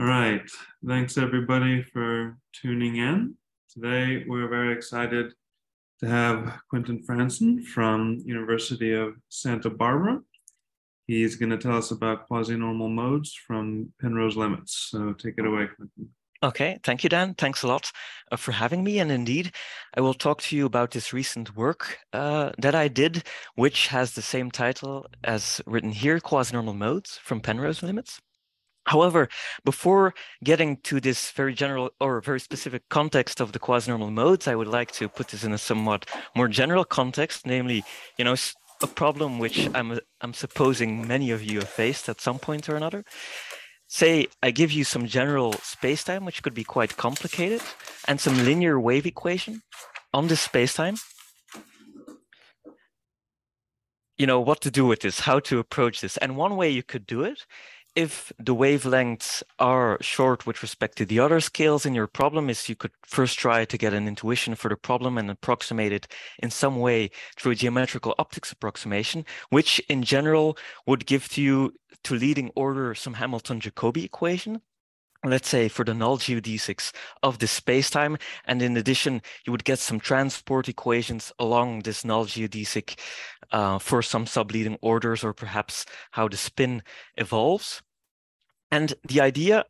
All right. Thanks everybody for tuning in. Today we're very excited to have Kwinten Fransen from University of Santa Barbara. He's going to tell us about quasi-normal modes from Penrose limits. So take it away, Kwinten. Okay, thank you, Dan. Thanks a lot uh, for having me. And indeed, I will talk to you about this recent work uh, that I did, which has the same title as written here, Quasi-Normal Modes from Penrose Limits. However, before getting to this very general or very specific context of the quasi-normal modes, I would like to put this in a somewhat more general context, namely, you know, a problem which I'm, I'm supposing many of you have faced at some point or another. Say I give you some general spacetime, which could be quite complicated, and some linear wave equation on this spacetime. You know, what to do with this, how to approach this. And one way you could do it if the wavelengths are short with respect to the other scales in your problem is you could first try to get an intuition for the problem and approximate it in some way through a geometrical optics approximation, which in general would give to you to leading order some Hamilton-Jacobi equation let's say for the null geodesics of the spacetime and in addition you would get some transport equations along this null geodesic uh, for some subleading orders or perhaps how the spin evolves. And the idea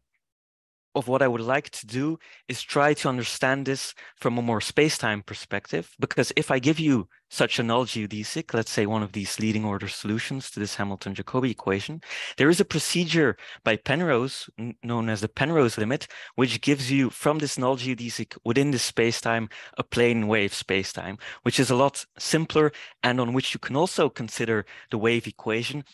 of what I would like to do is try to understand this from a more space-time perspective, because if I give you such a null geodesic, let's say one of these leading order solutions to this Hamilton-Jacobi equation, there is a procedure by Penrose, known as the Penrose limit, which gives you from this null geodesic within this space-time a plane wave space-time, which is a lot simpler and on which you can also consider the wave equation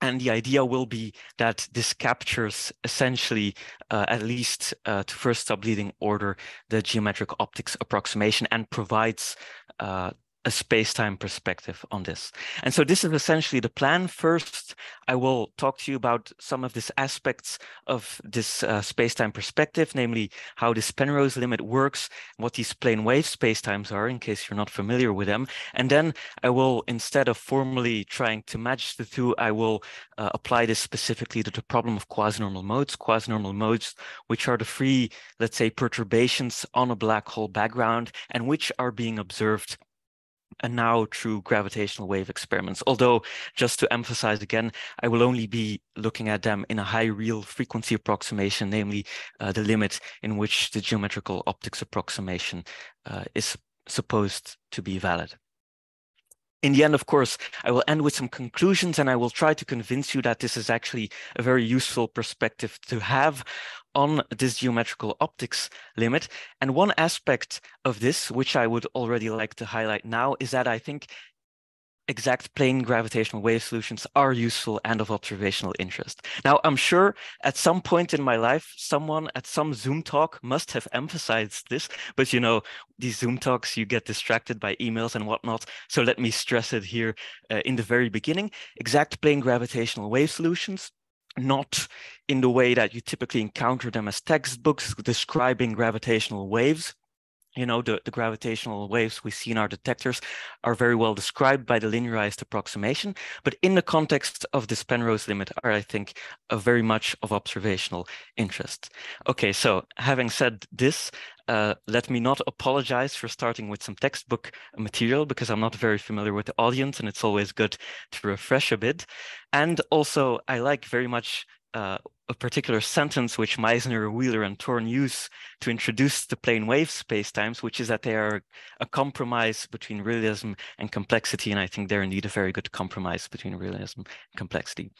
and the idea will be that this captures essentially, uh, at least uh, to first subleading order, the geometric optics approximation and provides uh, a space-time perspective on this. And so this is essentially the plan. First, I will talk to you about some of these aspects of this uh, space-time perspective, namely how this Penrose limit works, what these plane wave spacetimes are, in case you're not familiar with them. And then I will, instead of formally trying to match the two, I will uh, apply this specifically to the problem of quasi-normal modes, quasi-normal modes, which are the free, let's say, perturbations on a black hole background and which are being observed and now through gravitational wave experiments. Although, just to emphasize again, I will only be looking at them in a high real frequency approximation, namely uh, the limit in which the geometrical optics approximation uh, is supposed to be valid in the end, of course, I will end with some conclusions and I will try to convince you that this is actually a very useful perspective to have on this geometrical optics limit. And one aspect of this, which I would already like to highlight now, is that I think exact plane gravitational wave solutions are useful and of observational interest. Now, I'm sure at some point in my life, someone at some Zoom talk must have emphasized this, but you know, these Zoom talks, you get distracted by emails and whatnot. So let me stress it here uh, in the very beginning. Exact plane gravitational wave solutions not in the way that you typically encounter them as textbooks describing gravitational waves, you know, the, the gravitational waves we see in our detectors are very well described by the linearized approximation, but in the context of this Penrose limit are, I think, very much of observational interest. Okay, so having said this, uh, let me not apologize for starting with some textbook material because I'm not very familiar with the audience and it's always good to refresh a bit. And also, I like very much uh, a particular sentence which Misner, Wheeler, and Thorne use to introduce the plane wave spacetimes, which is that they are a compromise between realism and complexity. And I think they're indeed a very good compromise between realism and complexity.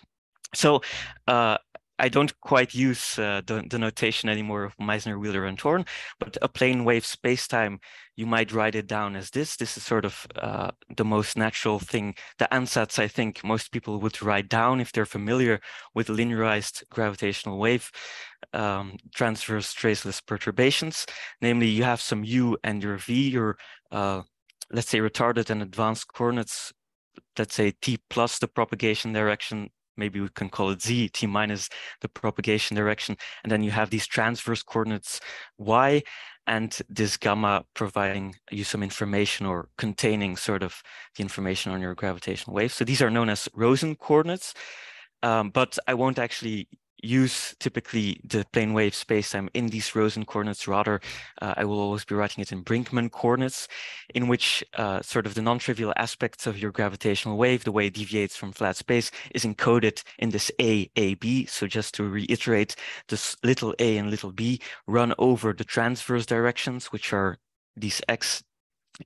So uh, I don't quite use uh, the, the, notation anymore of Misner, Wheeler, and Thorne, but a plane wave spacetime, you might write it down as this. This is sort of uh, the most natural thing. The ansatz, I think most people would write down if they're familiar with linearized gravitational wave um, transverse traceless perturbations. Namely, you have some u and your v, your, uh, let's say, retarded and advanced coordinates let's say t plus the propagation direction maybe we can call it z, t minus the propagation direction. And then you have these transverse coordinates y and this gamma providing you some information or containing sort of the information on your gravitational wave. So these are known as Rosen coordinates, um, but I won't actually use typically the plane wave spacetime in these Rosen coordinates. Rather, uh, I will always be writing it in Brinkmann coordinates, in which uh, sort of the non-trivial aspects of your gravitational wave, the way it deviates from flat space, is encoded in this A, A, B. So just to reiterate, this little a and little b run over the transverse directions, which are these x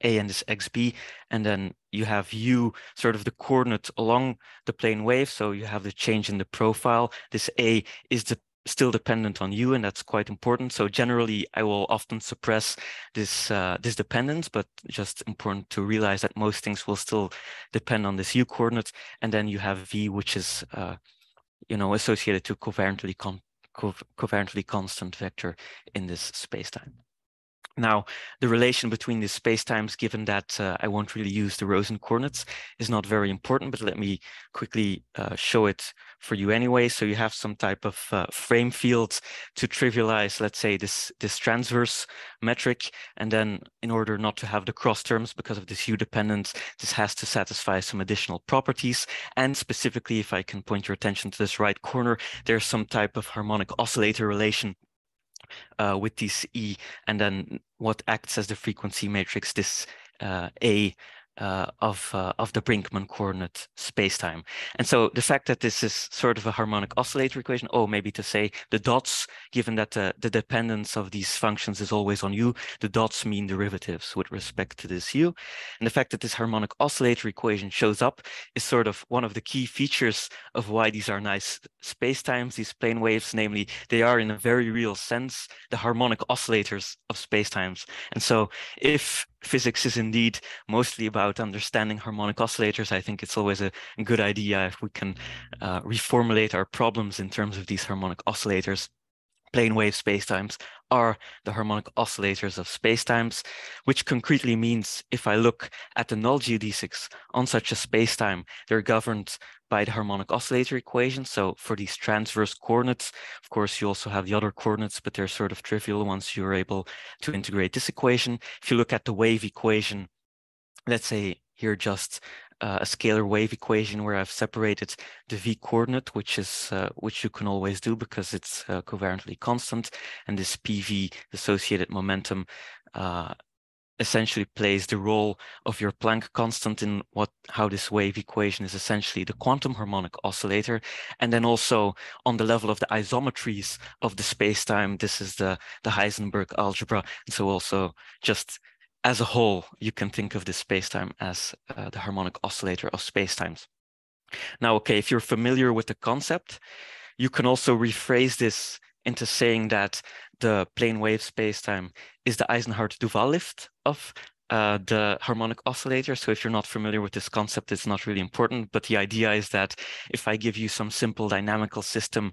a and this xb and then you have u sort of the coordinate along the plane wave so you have the change in the profile. This a is the still dependent on u and that's quite important. So generally i will often suppress this uh, this dependence but just important to realize that most things will still depend on this u coordinate and then you have v which is uh, you know associated to covariantly con co covariantly constant vector in this spacetime now, the relation between the spacetimes, given that uh, I won't really use the Rosen coordinates, is not very important, but let me quickly uh, show it for you anyway. So you have some type of uh, frame field to trivialize, let's say, this, this transverse metric. And then in order not to have the cross terms because of this U dependence, this has to satisfy some additional properties. And specifically, if I can point your attention to this right corner, there's some type of harmonic oscillator relation uh, with this E, and then what acts as the frequency matrix, this uh, A uh, of uh, of the Brinkmann coordinate spacetime. And so the fact that this is sort of a harmonic oscillator equation, oh, maybe to say the dots, given that the, the dependence of these functions is always on u, the dots mean derivatives with respect to this u. And the fact that this harmonic oscillator equation shows up is sort of one of the key features of why these are nice spacetimes, these plane waves, namely they are in a very real sense the harmonic oscillators of spacetimes. And so if physics is indeed mostly about understanding harmonic oscillators. I think it's always a good idea if we can uh, reformulate our problems in terms of these harmonic oscillators. Plane wave spacetimes are the harmonic oscillators of spacetimes, which concretely means if I look at the null geodesics on such a spacetime, they're governed by the harmonic oscillator equation. So for these transverse coordinates, of course, you also have the other coordinates, but they're sort of trivial once you're able to integrate this equation. If you look at the wave equation, let's say here just uh, a scalar wave equation where I've separated the v coordinate, which is uh, which you can always do because it's uh, covariantly constant, and this PV associated momentum uh, essentially plays the role of your Planck constant in what how this wave equation is essentially the quantum harmonic oscillator. And then also on the level of the isometries of the space-time, this is the, the Heisenberg algebra. And so also just as a whole, you can think of this space-time as uh, the harmonic oscillator of space-times. Now, okay, if you're familiar with the concept, you can also rephrase this into saying that the plane wave spacetime is the Eisenhart-Duval lift of uh, the harmonic oscillator. So if you're not familiar with this concept, it's not really important. But the idea is that if I give you some simple dynamical system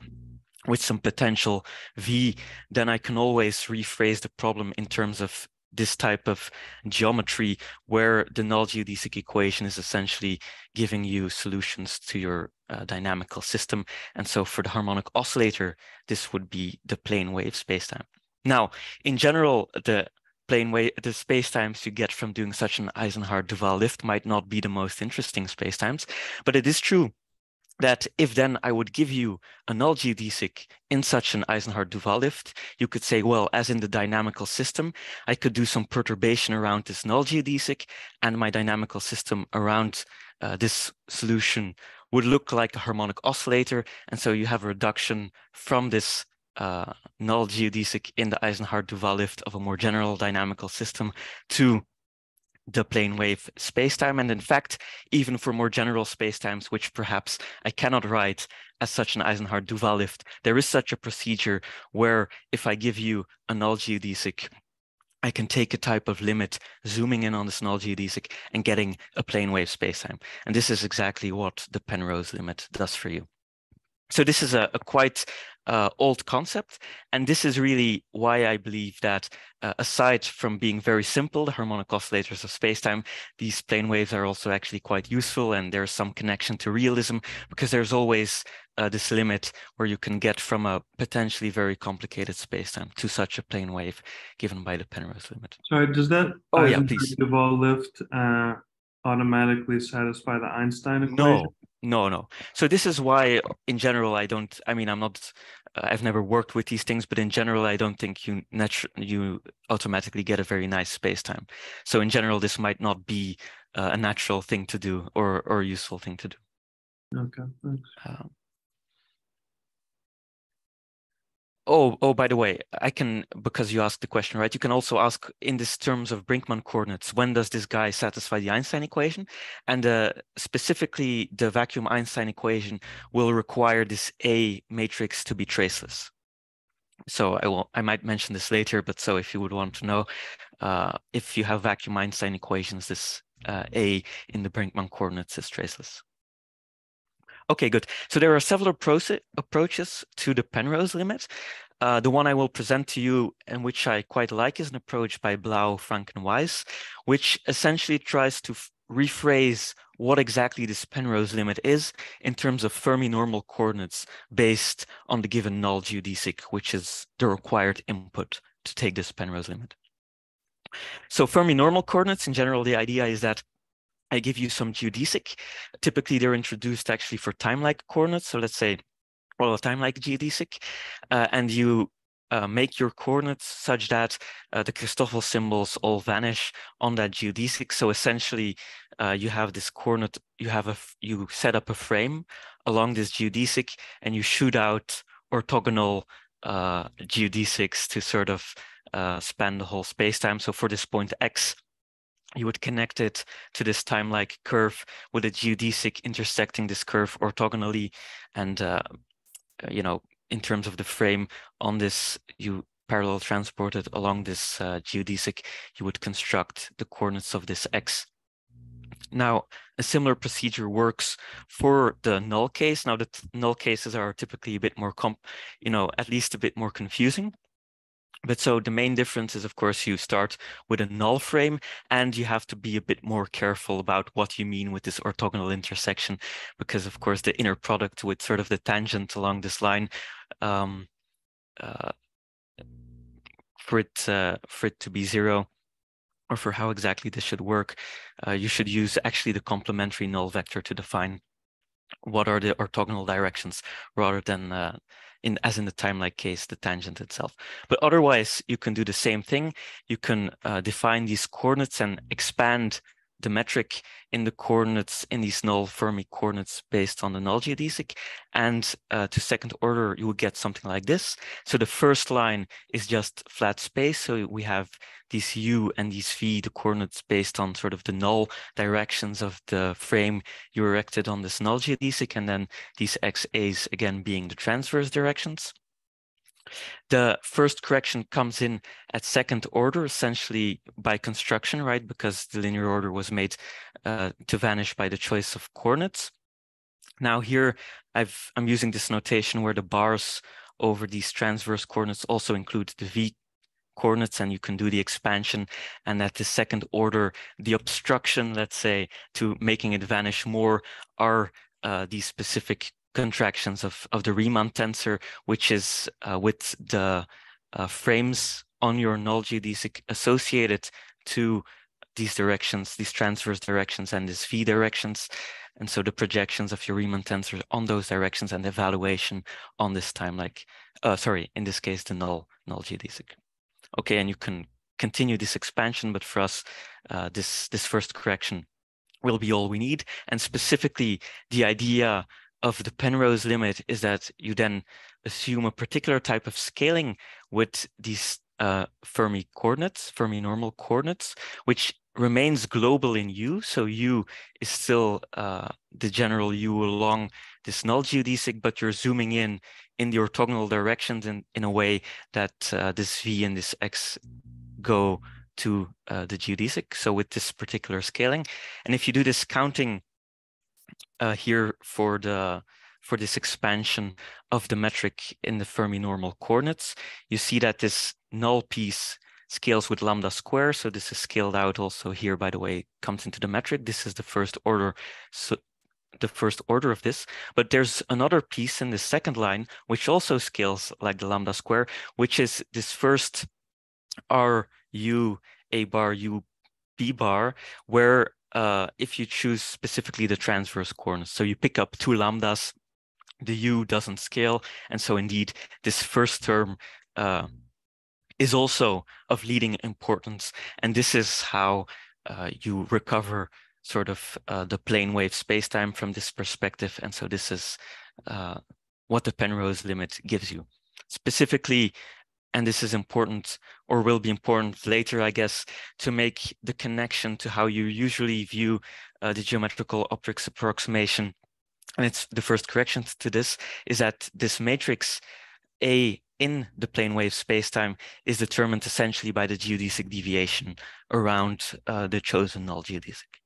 with some potential V, then I can always rephrase the problem in terms of this type of geometry where the null geodesic equation is essentially giving you solutions to your uh, dynamical system. And so for the harmonic oscillator, this would be the plane wave spacetime. Now, in general, the plane wave, the spacetimes you get from doing such an Eisenhart-Duval lift might not be the most interesting spacetimes, but it is true that if then I would give you a null geodesic in such an Eisenhart-Duval lift, you could say, well, as in the dynamical system, I could do some perturbation around this null geodesic and my dynamical system around uh, this solution would look like a harmonic oscillator. And so you have a reduction from this uh, null geodesic in the Eisenhart-Duval lift of a more general dynamical system to the plane wave spacetime. And in fact, even for more general spacetimes, which perhaps I cannot write as such an Eisenhart-Duval lift, there is such a procedure where if I give you a null geodesic, I can take a type of limit, zooming in on this null geodesic and getting a plane wave spacetime. And this is exactly what the Penrose limit does for you. So this is a, a quite uh, old concept. And this is really why I believe that uh, aside from being very simple, the harmonic oscillators of spacetime, these plane waves are also actually quite useful and there's some connection to realism because there's always uh, this limit where you can get from a potentially very complicated spacetime to such a plane wave given by the Penrose limit. Sorry, does that oh, yeah, please. Duval lift uh, automatically satisfy the Einstein equation? No, No, no. So this is why, in general, I don't. I mean, I'm not. Uh, I've never worked with these things, but in general, I don't think you natu- you automatically get a very nice space time. So in general, this might not be uh, a natural thing to do or or a useful thing to do. Okay, thanks. Um, Oh, oh, by the way, I can, because you asked the question, right? You can also ask in this terms of Brinkmann coordinates, when does this guy satisfy the Einstein equation? And uh, specifically, the vacuum Einstein equation will require this A matrix to be traceless. So I will, I might mention this later, but so if you would want to know, uh, if you have vacuum Einstein equations, this uh, A in the Brinkmann coordinates is traceless. Okay, good. So there are several approaches to the Penrose limit. Uh, the one I will present to you and which I quite like is an approach by Blau, Frank, and Weiss, which essentially tries to rephrase what exactly this Penrose limit is in terms of Fermi normal coordinates based on the given null geodesic, which is the required input to take this Penrose limit. So Fermi normal coordinates, in general, the idea is that I give you some geodesic. Typically, they're introduced actually for time-like coordinates. So let's say, well, a time-like geodesic, uh, and you uh, make your coordinates such that uh, the Christoffel symbols all vanish on that geodesic. So essentially, uh, you have this coordinate, you have a, you set up a frame along this geodesic, and you shoot out orthogonal uh, geodesics to sort of uh, span the whole spacetime. So for this point x, you would connect it to this time-like curve with a geodesic intersecting this curve orthogonally. And, uh, uh, you know, in terms of the frame on this, you parallel transport it along this uh, geodesic, you would construct the coordinates of this x. Now, a similar procedure works for the null case. Now, the null cases are typically a bit more, comp you know, at least a bit more confusing. But so the main difference is, of course, you start with a null frame and you have to be a bit more careful about what you mean with this orthogonal intersection, because, of course, the inner product with sort of the tangent along this line, um, uh, for, it, uh, for it to be zero, or for how exactly this should work, uh, you should use actually the complementary null vector to define what are the orthogonal directions rather than uh, in as in the time-like case, the tangent itself. But otherwise, you can do the same thing. You can uh, define these coordinates and expand the metric in the coordinates in these null Fermi coordinates based on the null geodesic. And uh, to second order, you will get something like this. So the first line is just flat space. So we have these u and these v, the coordinates based on sort of the null directions of the frame you erected on this null geodesic, and then these xa's again being the transverse directions. The first correction comes in at second order, essentially by construction, right? Because the linear order was made uh, to vanish by the choice of coordinates. Now here, I've, I'm using this notation where the bars over these transverse coordinates also include the v coordinates and you can do the expansion and at the second order the obstruction let's say to making it vanish more are uh, these specific contractions of, of the Riemann tensor, which is uh, with the uh, frames on your null geodesic associated to these directions, these transverse directions and these v directions. And so the projections of your Riemann tensor on those directions and evaluation on this time, like, uh, sorry, in this case, the null, null geodesic. Okay, and you can continue this expansion, but for us, uh, this, this first correction will be all we need. And specifically, the idea of the Penrose limit is that you then assume a particular type of scaling with these uh, Fermi coordinates, Fermi normal coordinates, which remains global in U. So U is still uh, the general U along this null geodesic, but you're zooming in in the orthogonal directions in, in a way that uh, this V and this X go to uh, the geodesic. So with this particular scaling. And if you do this counting uh, here for the for this expansion of the metric in the Fermi normal coordinates. You see that this null piece scales with lambda square. So this is scaled out also here, by the way, comes into the metric. This is the first order, so the first order of this. But there's another piece in the second line, which also scales like the lambda square, which is this first R U A bar U B bar, where uh, if you choose specifically the transverse coordinates. So you pick up two lambdas, the u doesn't scale. And so indeed, this first term uh, is also of leading importance. And this is how uh, you recover sort of uh, the plane wave spacetime from this perspective. And so this is uh, what the Penrose limit gives you. Specifically, and this is important or will be important later, I guess, to make the connection to how you usually view uh, the geometrical optics approximation. And it's the first correction to this is that this matrix A in the plane wave spacetime is determined essentially by the geodesic deviation around uh, the chosen null geodesic.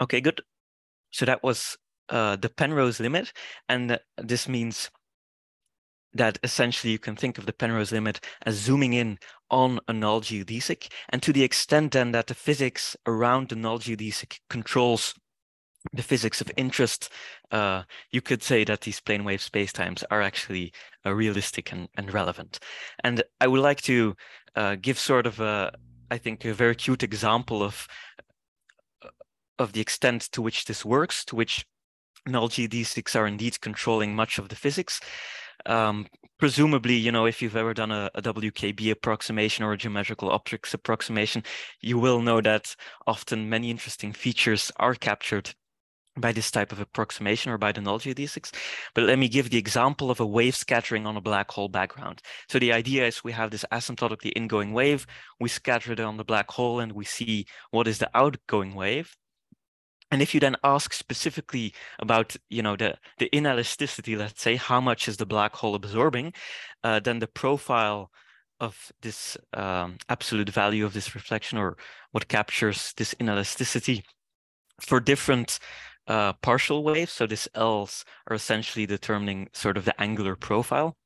Okay, good. So that was uh, the Penrose limit. And this means that essentially you can think of the Penrose limit as zooming in on a null geodesic. And to the extent then that the physics around the null geodesic controls the physics of interest, uh, you could say that these plane wave spacetimes are actually uh, realistic and, and relevant. And I would like to uh, give sort of a, I think, a very cute example of of the extent to which this works, to which null geodesics are indeed controlling much of the physics. Um, presumably, you know, if you've ever done a, a, WKB approximation or a geometrical optics approximation, you will know that often many interesting features are captured by this type of approximation or by the null geodesics. But let me give the example of a wave scattering on a black hole background. So the idea is we have this asymptotically ingoing wave, we scatter it on the black hole and we see what is the outgoing wave. And if you then ask specifically about, you know, the, the inelasticity, let's say, how much is the black hole absorbing, uh, then the profile of this um, absolute value of this reflection or what captures this inelasticity for different uh, partial waves. So these L's are essentially determining sort of the angular profile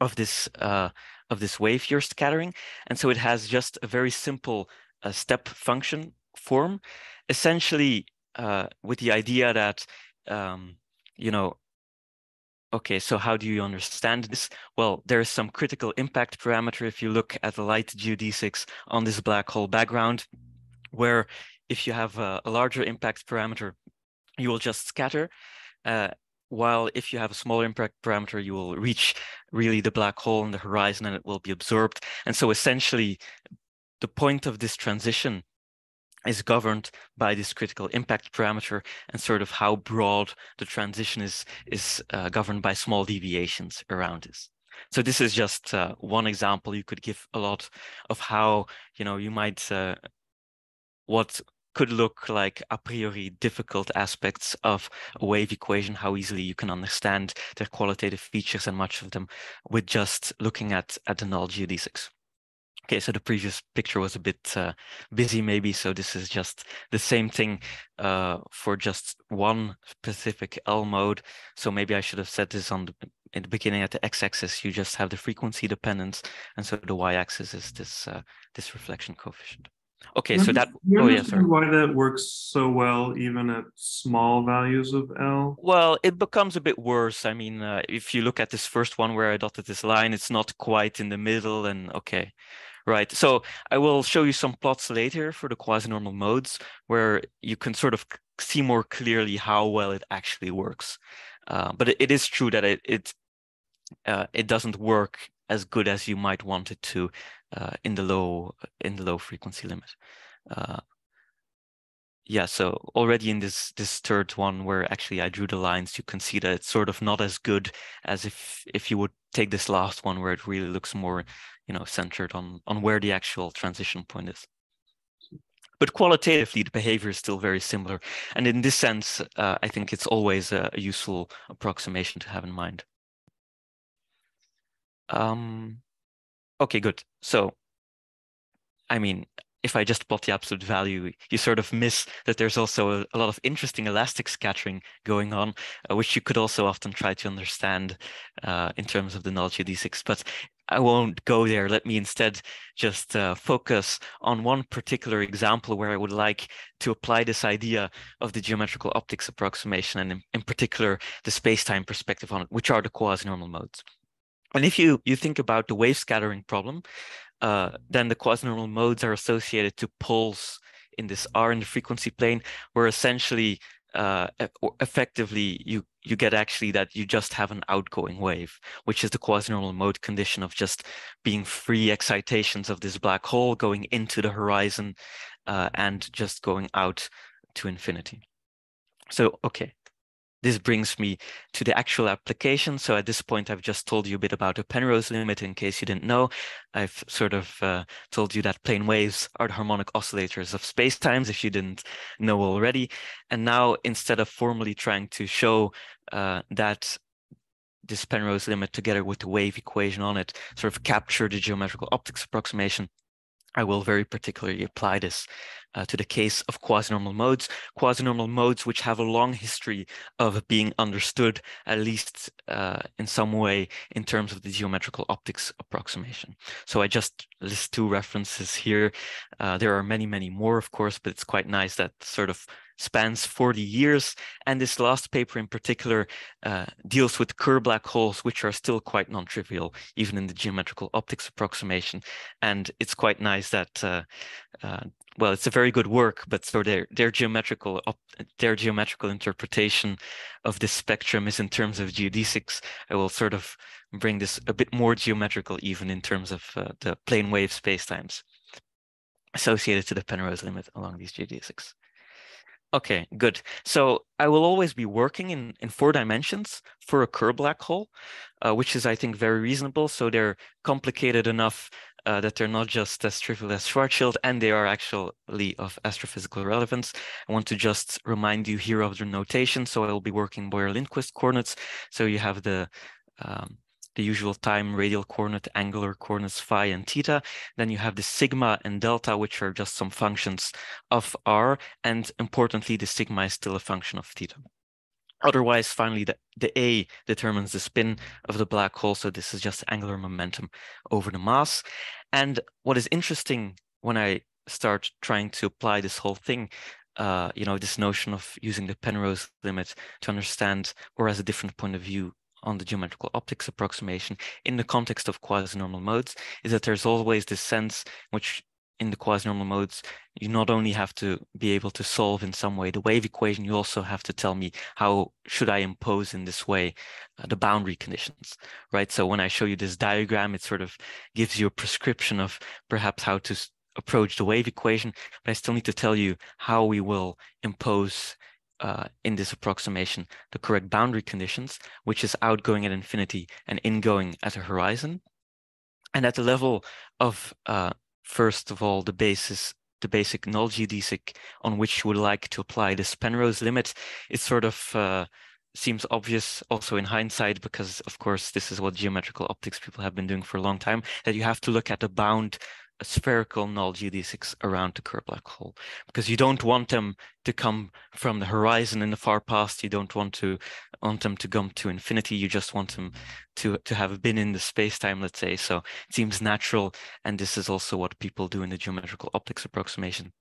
of this uh, of this wave you're scattering. And so it has just a very simple uh, step function form essentially uh, with the idea that um, you know okay so how do you understand this? Well there's some critical impact parameter if you look at the light geodesics on this black hole background where if you have a, a larger impact parameter you will just scatter uh, while if you have a smaller impact parameter you will reach really the black hole in the horizon and it will be absorbed. And so essentially the point of this transition is governed by this critical impact parameter and sort of how broad the transition is is uh, governed by small deviations around this. So this is just uh, one example. You could give a lot of how you know you might uh, what could look like a priori difficult aspects of a wave equation, how easily you can understand their qualitative features and much of them with just looking at, at the null geodesics. Okay, so the previous picture was a bit uh, busy maybe, so this is just the same thing uh, for just one specific L mode. So maybe I should have said this on the, in the beginning at the x-axis, you just have the frequency dependence, and so the y-axis is this uh, this reflection coefficient. Okay, so that. oh yeah, sorry. Why that works so well, even at small values of L? Well, it becomes a bit worse. I mean, uh, if you look at this first one where I dotted this line, it's not quite in the middle, and okay, right? So I will show you some plots later for the quasi-normal modes where you can sort of see more clearly how well it actually works. Uh, but it, it is true that it it, uh, it doesn't work as good as you might want it to uh, in the low in the low frequency limit. Uh, yeah, so already in this this third one where actually I drew the lines, you can see that it's sort of not as good as if if you would take this last one where it really looks more you know, centered on, on where the actual transition point is. But qualitatively, the behavior is still very similar. And in this sense, uh, I think it's always a, a, useful approximation to have in mind. Um, okay, good. So, I mean, if I just plot the absolute value, you sort of miss that there's also a, a lot of interesting elastic scattering going on, uh, which you could also often try to understand uh, in terms of the knowledge null geodesics. But I won't go there. Let me instead just uh, focus on one particular example where I would like to apply this idea of the geometrical optics approximation and in, in particular the space-time perspective on it, which are the quasi-normal modes. And if you, you think about the wave scattering problem, uh, then the quasi-normal modes are associated to poles in this R in the frequency plane, where essentially uh, effectively you you get actually that you just have an outgoing wave, which is the quasi-normal mode condition of just being free excitations of this black hole going into the horizon uh, and just going out to infinity. So, okay, this brings me to the actual application. So at this point, I've just told you a bit about the Penrose limit in case you didn't know. I've sort of uh, told you that plane waves are the harmonic oscillators of spacetimes if you didn't know already. And now instead of formally trying to show uh, that this Penrose limit together with the wave equation on it sort of capture the geometrical optics approximation, I will very particularly apply this uh, to the case of quasi-normal modes, quasi-normal modes which have a long history of being understood, at least uh, in some way, in terms of the geometrical optics approximation. So I just list two references here. Uh, there are many, many more, of course, but it's quite nice that sort of spans 40 years. And this last paper in particular uh, deals with Kerr black holes, which are still quite non-trivial, even in the geometrical optics approximation. And it's quite nice that uh, uh, well, it's a very good work, but so their their geometrical their geometrical interpretation of this spectrum is in terms of geodesics. I will sort of bring this a bit more geometrical, even in terms of uh, the plane wave spacetimes associated to the Penrose limit along these geodesics. Okay, good. So I will always be working in, in four dimensions for a Kerr black hole, uh, which is, I think, very reasonable. So they're complicated enough uh, that they're not just as trivial as Schwarzschild, and they are actually of astrophysical relevance. I want to just remind you here of the notation. So I will be working Boyer-Lindquist coordinates. So you have the um, the usual time radial coordinate, angular coordinates phi and theta. Then you have the sigma and delta, which are just some functions of r. And importantly, the sigma is still a function of theta. Otherwise, finally, the, the A determines the spin of the black hole. So this is just angular momentum over the mass. And what is interesting when I start trying to apply this whole thing, uh, you know, this notion of using the Penrose limit to understand or as a different point of view on the geometrical optics approximation in the context of quasi-normal modes is that there's always this sense which in the quasi-normal modes, you not only have to be able to solve in some way the wave equation, you also have to tell me how should I impose in this way uh, the boundary conditions, right? So when I show you this diagram, it sort of gives you a prescription of perhaps how to approach the wave equation, but I still need to tell you how we will impose uh, in this approximation the correct boundary conditions, which is outgoing at infinity and ingoing at a horizon. And at the level of uh, first of all, the basis, the basic null geodesic on which you would like to apply this Penrose limit. It sort of uh, seems obvious also in hindsight, because of course, this is what geometrical optics people have been doing for a long time, that you have to look at the bound spherical null geodesics around the Kerr black hole because you don't want them to come from the horizon in the far past. You don't want to want them to come to infinity. You just want them to to have been in the space time, let's say. So it seems natural, and this is also what people do in the geometrical optics approximation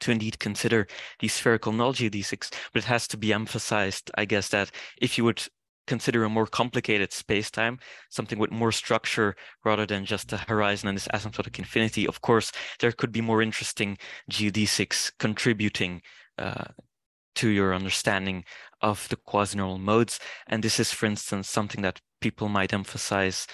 to indeed consider these spherical null geodesics, but it has to be emphasized, I guess, that if you would consider a more complicated space-time, something with more structure rather than just a horizon and this asymptotic infinity, of course, there could be more interesting geodesics contributing uh, to your understanding of the quasi-normal modes. And this is, for instance, something that people might emphasize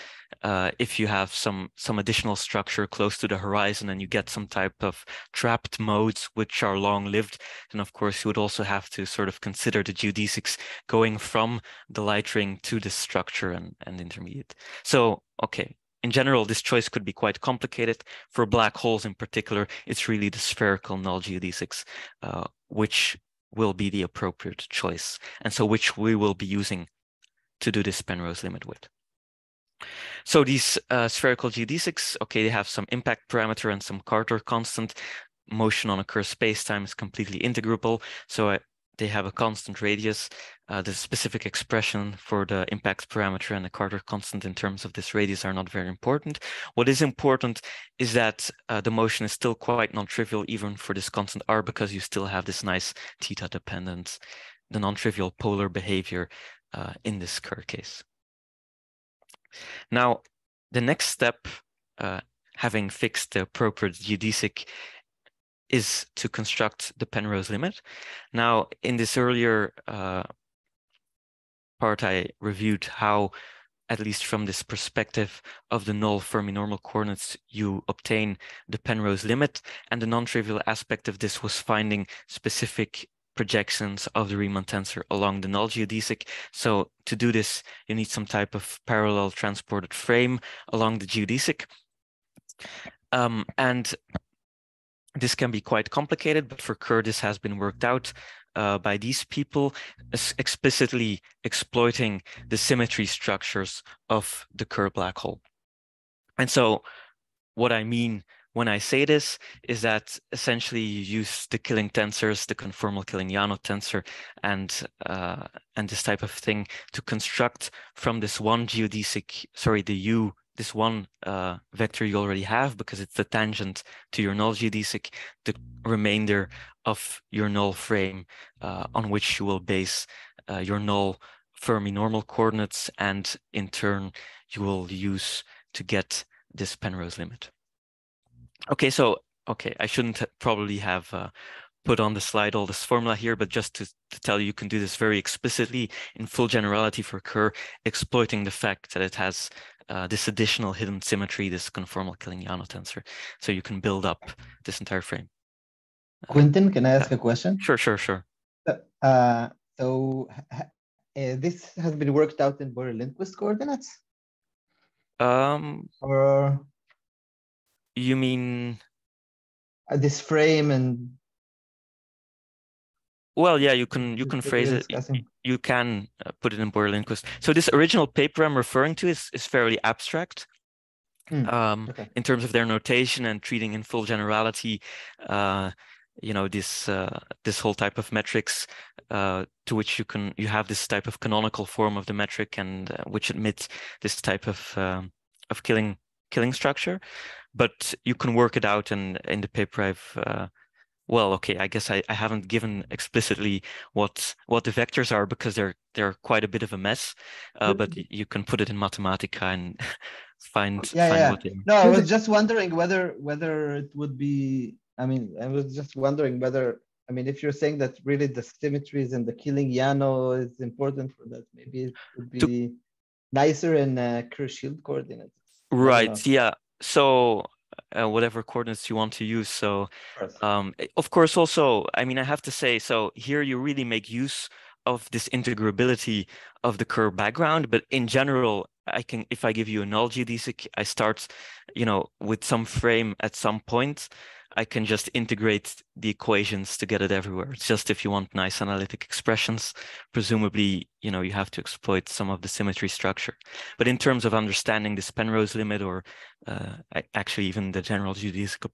uh, if you have some some additional structure close to the horizon and you get some type of trapped modes which are long lived, then of course you would also have to sort of consider the geodesics going from the light ring to the structure and, and intermediate. So, okay, in general, this choice could be quite complicated. For black holes in particular, it's really the spherical null geodesics, uh, which will be the appropriate choice. And so which we will be using to do this Penrose limit with. So these uh, spherical geodesics, okay, they have some impact parameter and some Carter constant. Motion on a Kerr spacetime is completely integrable. So I, they have a constant radius. Uh, the specific expression for the impact parameter and the Carter constant in terms of this radius are not very important. What is important is that uh, the motion is still quite non-trivial even for this constant r because you still have this nice theta dependence, the non-trivial polar behavior uh, in this Kerr case. Now, the next step, uh, having fixed the appropriate geodesic, is to construct the Penrose limit. Now, in this earlier uh, part, I reviewed how, at least from this perspective of the null Fermi normal coordinates, you obtain the Penrose limit. And the non-trivial aspect of this was finding specific projections of the Riemann tensor along the null geodesic. So to do this, you need some type of parallel transported frame along the geodesic. Um, and this can be quite complicated, but for Kerr, this has been worked out uh, by these people, explicitly exploiting the symmetry structures of the Kerr black hole. And so what I mean when I say this is that essentially you use the killing tensors, the conformal Killing-Yano tensor, and uh, and this type of thing to construct from this one geodesic, sorry, the U this one uh, vector you already have because it's the tangent to your null geodesic, the remainder of your null frame uh, on which you will base uh, your null Fermi normal coordinates and in turn you will use to get this Penrose limit. Okay, so okay, I shouldn't probably have uh, put on the slide all this formula here, but just to, to, tell you, you can do this very explicitly in full generality for Kerr, exploiting the fact that it has uh, this additional hidden symmetry, this conformal Killing-Yano tensor. So you can build up this entire frame. Uh, Kwinten, can I ask a question? Sure, sure, sure. Uh, so uh, this has been worked out in Boyer-Lindquist coordinates? Um, or you mean uh, this frame and well, yeah, you can you can phrase it. You can uh, put it in Boyer-Lindquist. So this original paper I'm referring to is is fairly abstract. Mm, um, okay. in terms of their notation and treating in full generality, uh, you know this uh, this whole type of metrics uh, to which you can you have this type of canonical form of the metric and uh, which admits this type of um, of killing killing structure, but you can work it out and in the paper I've uh, well, okay, I guess I, I haven't given explicitly what what the vectors are because they're they're quite a bit of a mess. Uh, but you can put it in Mathematica and find, yeah, find yeah. No, I was just wondering whether whether it would be. I mean, I was just wondering whether. I mean, if you're saying that really the symmetries and the Killing-Yano is important for that, maybe it would be to, nicer in uh, shield coordinates. Right. Yeah. So uh, whatever coordinates you want to use. So, um, eh, of course, also, I mean, I have to say, so here you really make use of this integrability of the Kerr background, but in general, I can, if I give you a null geodesic, I start, you know, with some frame at some point, I can just integrate the equations to get it everywhere. It's just if you want nice analytic expressions, presumably, you know, you have to exploit some of the symmetry structure. But in terms of understanding this Penrose limit or uh, actually even the general geodesic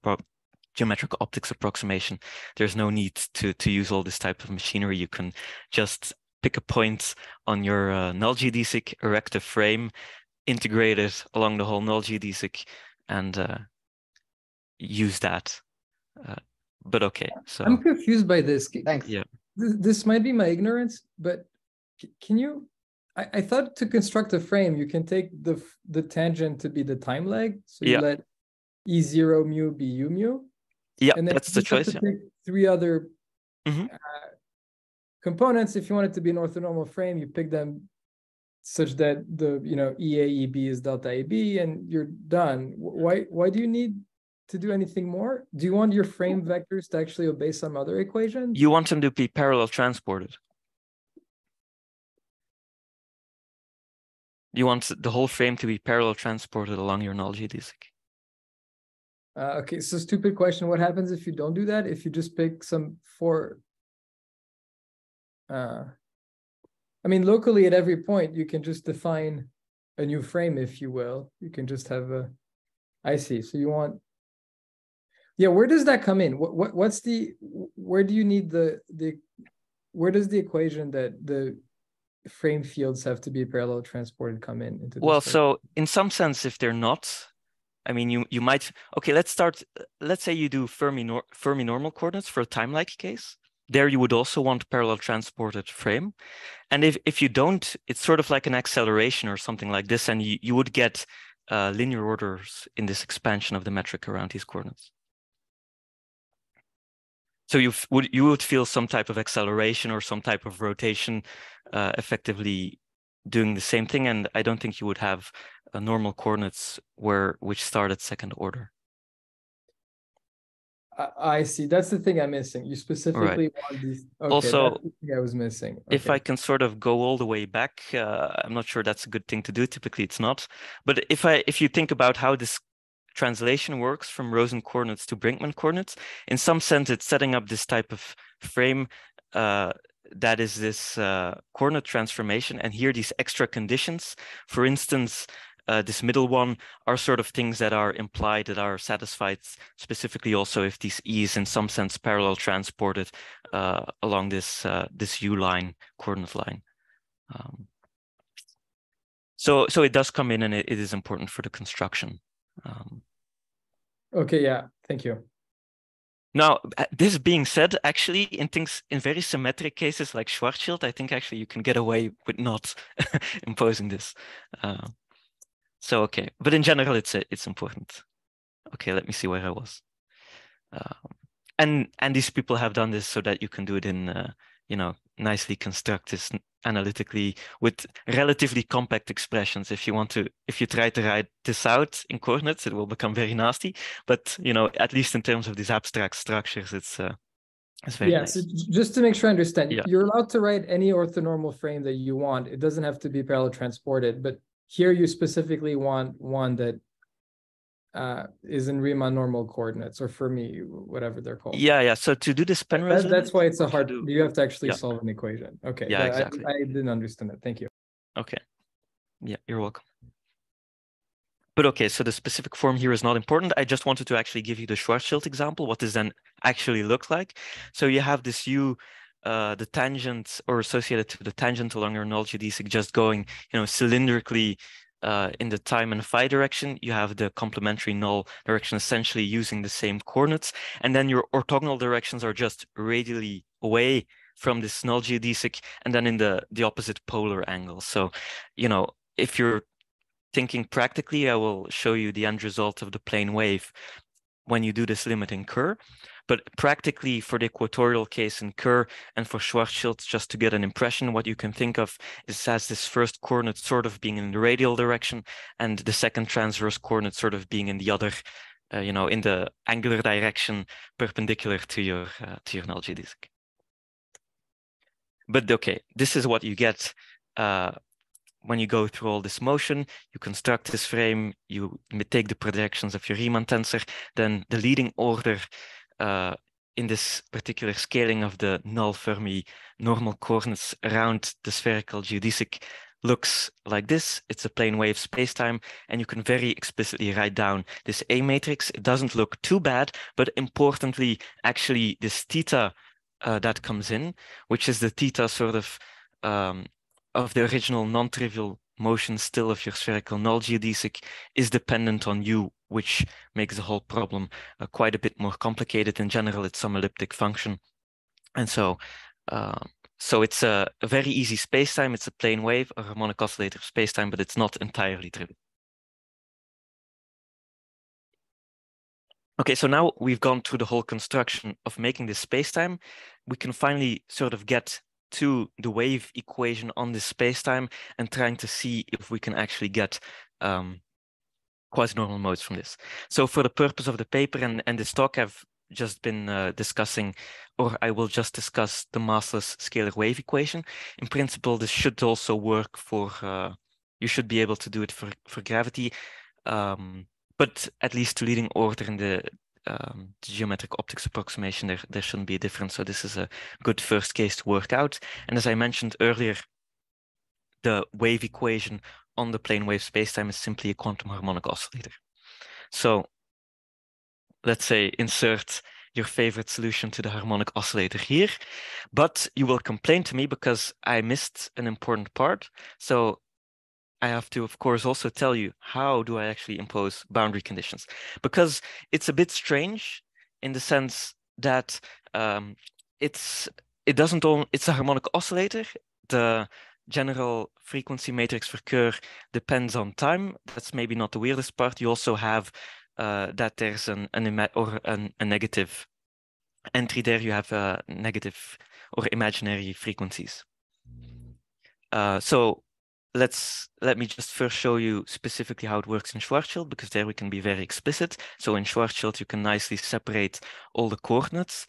geometric optics approximation, there's no need to, to use all this type of machinery. You can just pick a point on your uh, null geodesic, erect a frame, integrate it along the whole null geodesic, and uh, use that uh, but okay. So I'm confused by this. Thanks. Yeah. This, this might be my ignorance, but can you? I, I thought to construct a frame, you can take the the tangent to be the time-like. So you yeah. let e zero mu be u mu. Yeah, and then that's the choice. Yeah. three other mm-hmm. uh, components. If you want it to be an orthonormal frame, you pick them such that the you know EA EB is delta AB, and you're done. Why why do you need to do anything more? Do you want your frame vectors to actually obey some other equation? You want them to be parallel transported. You want the whole frame to be parallel transported along your null geodesic. Uh, okay, so stupid question. What happens if you don't do that? If you just pick some four? Uh, I mean, locally at every point, you can just define a new frame, if you will. You can just have a, I see. So you want yeah, where does that come in? What, what what's the where do you need the the where does the equation that the frame fields have to be parallel transported come in into well so in some sense if they're not i mean you you might okay let's start let's say you do fermi nor, fermi normal coordinates for a time like case there you would also want parallel transported frame. And if, if you don't, it's sort of like an acceleration or something like this, and you, you would get uh, linear orders in this expansion of the metric around these coordinates. So you would you would feel some type of acceleration or some type of rotation, uh, effectively doing the same thing. And I don't think you would have uh, normal coordinates where which start at second order. I, see. That's the thing I'm missing. You specifically right. want these. Okay, also, the I was missing. Okay. If I can sort of go all the way back, uh, I'm not sure that's a good thing to do. Typically, it's not. But if I if you think about how this translation works from Rosen coordinates to Brinkmann coordinates, in some sense, it's setting up this type of frame uh, that is this uh, coordinate transformation. And here, these extra conditions, for instance, uh, this middle one are sort of things that are implied that are satisfied specifically also if these e's in some sense parallel transported uh, along this uh, this u line coordinate line. Um, so so it does come in and it, it is important for the construction. Um, okay, yeah, thank you. Now, this being said, actually, in things in very symmetric cases like Schwarzschild, I think actually you can get away with not imposing this. Uh, so okay, but in general, it's it's important. Okay, let me see where I was. Um, and and these people have done this so that you can do it in uh, you know nicely constructed analytically with relatively compact expressions. If you want to, if you try to write this out in coordinates, it will become very nasty. But you know, at least in terms of these abstract structures, it's uh, it's very yeah, nice. so just to make sure I understand, yeah. you're allowed to write any orthonormal frame that you want. It doesn't have to be parallel transported, but here you specifically want one that uh, is in Riemann normal coordinates or Fermi, whatever they're called. Yeah, yeah. So to do this Penrose, that, that's why it's a hard. You have to actually yeah. solve an equation. Okay. Yeah, exactly. I, I, didn't understand that. Thank you. Okay. Yeah, you're welcome. But okay, so the specific form here is not important. I just wanted to actually give you the Schwarzschild example. What does then actually look like? So you have this U uh, the tangent or associated to the tangent along your null geodesic just going, you know, cylindrically uh, in the time and phi direction, you have the complementary null direction essentially using the same coordinates. And then your orthogonal directions are just radially away from this null geodesic and then in the, the opposite polar angle. So, you know, if you're thinking practically, I will show you the end result of the plane wave when you do this limiting Kerr. But practically for the equatorial case in Kerr and for Schwarzschild, just to get an impression, what you can think of is as this first coordinate sort of being in the radial direction and the second transverse coordinate sort of being in the other, uh, you know, in the angular direction perpendicular to your uh, to your null geodesic. But okay, this is what you get uh, when you go through all this motion, you construct this frame, you take the projections of your Riemann tensor, then the leading order uh, in this particular scaling of the null Fermi normal coordinates around the spherical geodesic looks like this. It's a plane wave spacetime, and you can very explicitly write down this A matrix. It doesn't look too bad, but importantly, actually this theta uh, that comes in, which is the theta sort of um, of the original non-trivial motion still of your spherical null geodesic is dependent on u which makes the whole problem uh, quite a bit more complicated. In general, it's some elliptic function. And so, uh, so it's a, very easy spacetime. It's a plane wave, a harmonic oscillator spacetime, but it's not entirely trivial. Okay, so now we've gone through the whole construction of making this spacetime. We can finally sort of get to the wave equation on this spacetime and trying to see if we can actually get um, quasi-normal modes from this. So for the purpose of the paper and, and this talk, I've just been uh, discussing, or I will just discuss the massless scalar wave equation. In principle, this should also work for, uh, you should be able to do it for, for gravity, um, but at least to leading order in the, um, the geometric optics approximation, there, there shouldn't be a difference. So this is a good first case to work out. And as I mentioned earlier, the wave equation on the plane wave spacetime is simply a quantum harmonic oscillator. So let's say insert your favorite solution to the harmonic oscillator here, but you will complain to me because I missed an important part. So I have to, of course, also tell you how do I actually impose boundary conditions? Because it's a bit strange in the sense that um, it's it doesn't own it's a harmonic oscillator. The general frequency matrix for Kerr depends on time. That's maybe not the weirdest part. You also have uh, that there's an, an or an, a negative entry there. You have a negative or imaginary frequencies. Uh, so let's let me just first show you specifically how it works in Schwarzschild because there we can be very explicit. So in Schwarzschild you can nicely separate all the coordinates.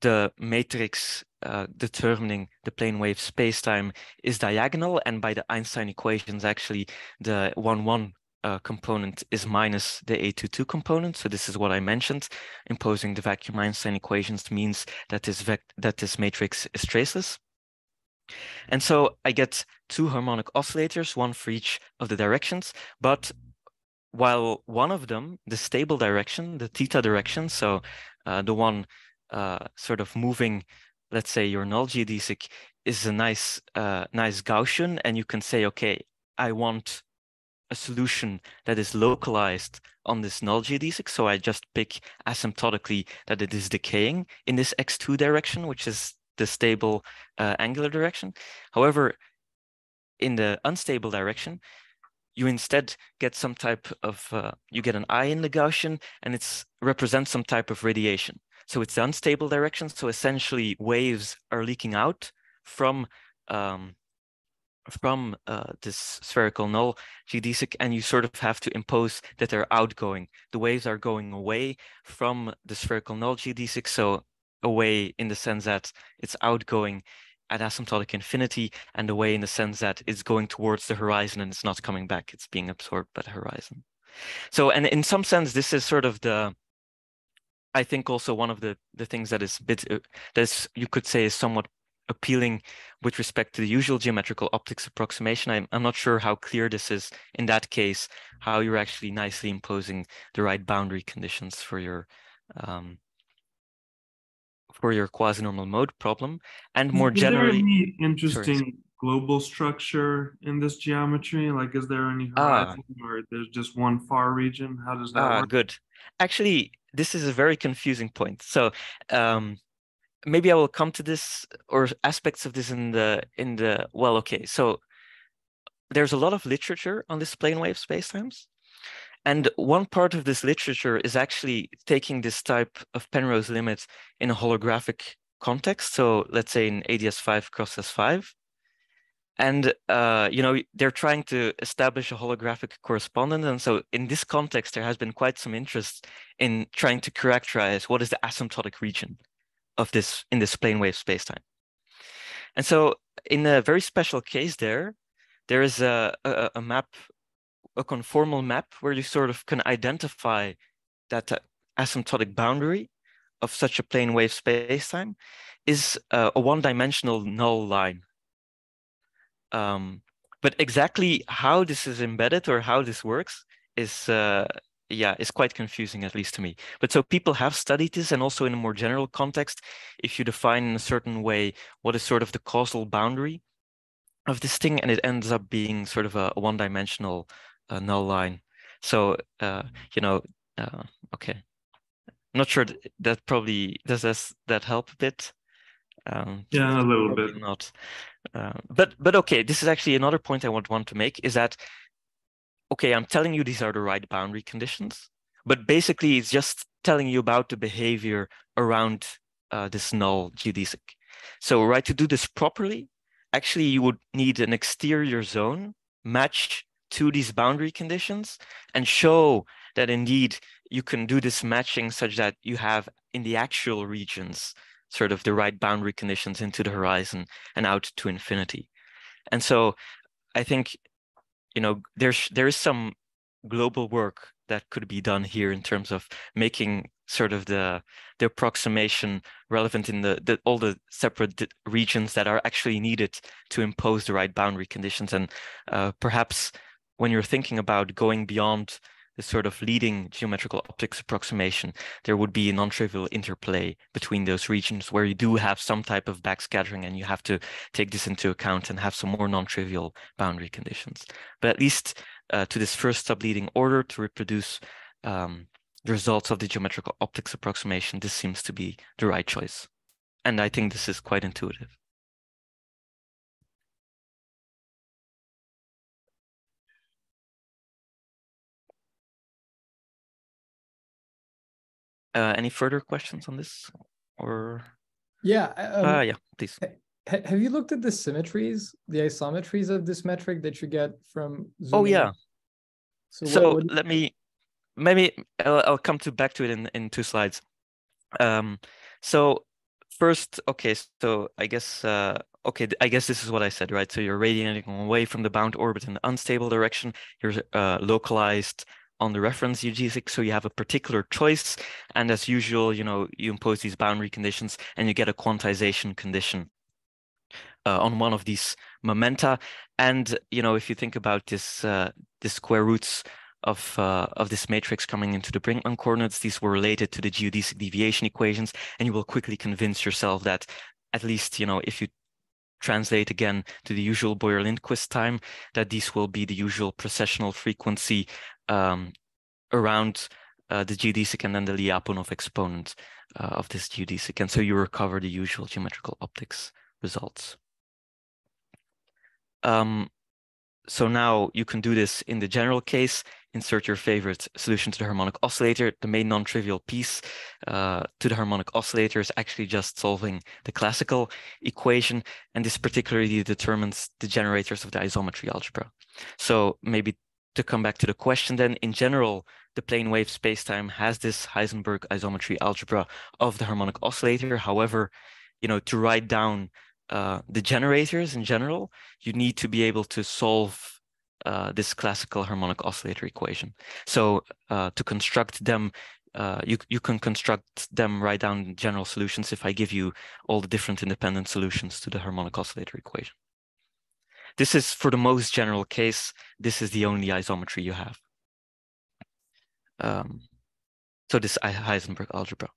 The matrix uh, determining the plane wave spacetime is diagonal, and by the Einstein equations, actually the one one uh, component is minus the A22 component. So this is what I mentioned. Imposing the vacuum Einstein equations means that this that this matrix is traceless. And so I get two harmonic oscillators, one for each of the directions, but while one of them, the stable direction, the theta direction, so uh, the one uh, sort of moving, let's say your null geodesic is a nice, uh, nice Gaussian, and you can say, okay, I want a solution that is localized on this null geodesic. So I just pick asymptotically that it is decaying in this x2 direction, which is the stable uh, angular direction. However, in the unstable direction, you instead get some type of, uh, you get an eye in the Gaussian and it's represents some type of radiation. So it's the unstable direction. So essentially waves are leaking out from um, from uh, this spherical null geodesic and you sort of have to impose that they're outgoing. The waves are going away from the spherical null geodesic. So away in the sense that it's outgoing at asymptotic infinity and away in the sense that it's going towards the horizon and it's not coming back. It's being absorbed by the horizon. So, and in some sense, this is sort of the, I think also one of the, the things that is bit, uh, that's you could say is somewhat appealing with respect to the usual geometrical optics approximation. I'm, I'm not sure how clear this is in that case, how you're actually nicely imposing the right boundary conditions for your um, for your quasi-normal mode problem. And more is generally, there any interesting sorry. global structure in this geometry? Like, is there any ah. horizon ah, or there's just one far region? How does that ah, work? Good. Actually, this is a very confusing point. So um, maybe I will come to this or aspects of this in the in the well. Okay, so there's a lot of literature on this plane wave spacetimes. And one part of this literature is actually taking this type of Penrose limit in a holographic context. So let's say in ADS5 cross S5. And, uh, you know, they're trying to establish a holographic correspondence. And so in this context, there has been quite some interest in trying to characterize what is the asymptotic region of this in this plane wave spacetime. And so in a very special case there, there is a, a, a map a conformal map where you sort of can identify that uh, asymptotic boundary of such a plane wave spacetime is uh, a one-dimensional null line. Um, but exactly how this is embedded or how this works is uh, yeah is quite confusing at least to me. But so people have studied this, and also in a more general context, if you define in a certain way what is sort of the causal boundary of this thing, and it ends up being sort of a, one-dimensional a null line. So uh, you know, uh, okay. Not sure that probably does this, that help a bit. Um, yeah, a little bit. Not, uh, but but okay. This is actually another point I would want to make is that okay, I'm telling you these are the right boundary conditions, but basically it's just telling you about the behavior around uh, this null geodesic. So right to do this properly, actually you would need an exterior zone match to these boundary conditions and show that indeed you can do this matching such that you have in the actual regions sort of the right boundary conditions into the horizon and out to infinity. And so I think, you know, there's there is some global work that could be done here in terms of making sort of the the approximation relevant in the, the all the separate regions that are actually needed to impose the right boundary conditions and uh, perhaps when you're thinking about going beyond the sort of leading geometrical optics approximation, there would be a non-trivial interplay between those regions where you do have some type of backscattering and you have to take this into account and have some more non-trivial boundary conditions. But at least uh, to this first subleading order to reproduce um, the results of the geometrical optics approximation, this seems to be the right choice. and I think this is quite intuitive. Uh, any further questions on this or? Yeah. Um, uh, yeah, please. Ha have you looked at the symmetries, the isometries of this metric that you get from? Oh yeah. So, so what, what let me maybe I'll, I'll come to back to it in in two slides. Um, so first, okay, so I guess uh, okay, I guess this is what I said, right? So you're radiating away from the bound orbit in the unstable direction. You're uh, localized on the reference geodesic, so you have a particular choice. And as usual, you know, you impose these boundary conditions and you get a quantization condition uh, on one of these momenta. And, you know, if you think about this, uh, the square roots of uh, of this matrix coming into the Brinkmann coordinates, these were related to the geodesic deviation equations, and you will quickly convince yourself that at least, you know, if you translate again to the usual Boyer-Lindquist time, that these will be the usual precessional frequency um, around uh, the geodesic and then the Lyapunov exponent uh, of this geodesic. And so you recover the usual geometrical optics results. Um, so now you can do this in the general case, insert your favorite solution to the harmonic oscillator. The main non-trivial piece uh, to the harmonic oscillator is actually just solving the classical equation. And this particularly determines the generators of the isometry algebra. So maybe to come back to the question then, in general, the plane wave spacetime has this Heisenberg isometry algebra of the harmonic oscillator. However, you know, to write down uh, the generators in general, you need to be able to solve uh, this classical harmonic oscillator equation. So uh, to construct them, uh, you, you can construct them, write down general solutions if I give you all the different independent solutions to the harmonic oscillator equation. This is for the most general case, this is the only isometry you have. Um, so this Heisenberg algebra.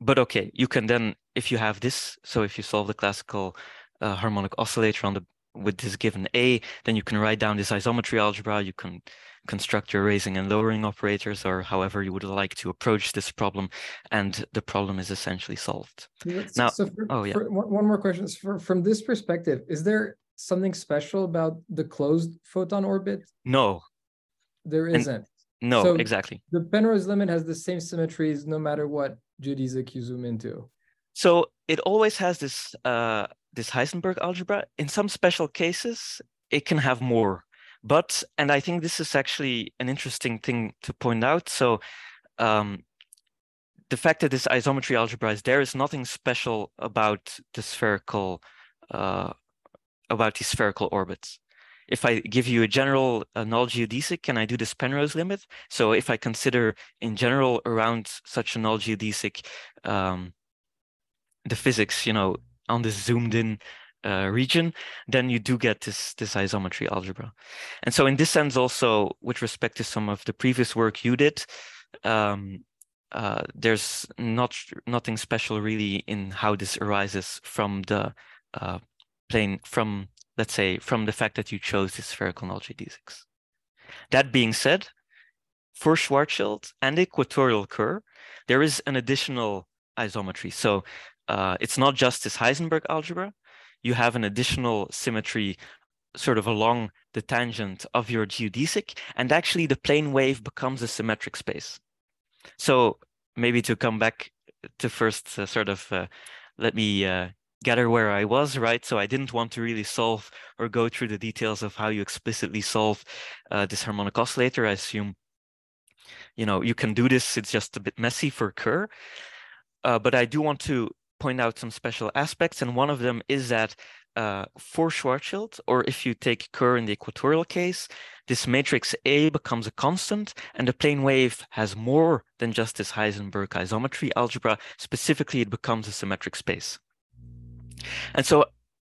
But okay, you can then, if you have this, so if you solve the classical uh, harmonic oscillator on the with this given A, then you can write down this isometry algebra. You can construct your raising and lowering operators or however you would like to approach this problem. And the problem is essentially solved. now, so for, oh yeah. one more question. For, from this perspective, is there something special about the closed photon orbit? No. There isn't. And, no, so exactly. The Penrose limit has the same symmetries no matter what geodesic you zoom into. So it always has this uh, this Heisenberg algebra. In some special cases, it can have more. But, and I think this is actually an interesting thing to point out. So um, the fact that this isometry algebra is there is nothing special about the spherical, uh, about these spherical orbits. If I give you a general uh, null geodesic, can I do this Penrose limit? So if I consider in general around such a null geodesic, um, the physics, you know, on this zoomed in uh, region, then you do get this, this isometry algebra. And so in this sense also, with respect to some of the previous work you did, um, uh, there's not nothing special really in how this arises from the uh, plane, from, let's say, from the fact that you chose this spherical null geodesics. That being said, for Schwarzschild and equatorial Kerr, there is an additional isometry. So uh, it's not just this Heisenberg algebra. You have an additional symmetry sort of along the tangent of your geodesic, and actually the plane wave becomes a symmetric space. So maybe to come back to first uh, sort of uh, let me uh, gather where I was, right? So I didn't want to really solve or go through the details of how you explicitly solve uh, this harmonic oscillator. I assume, you know, you can do this. It's just a bit messy for Kerr. Uh, but I do want to point out some special aspects, and one of them is that uh, for Schwarzschild, or if you take Kerr in the equatorial case, this matrix A becomes a constant, and the plane wave has more than just this Heisenberg isometry algebra. Specifically, it becomes a symmetric space. And so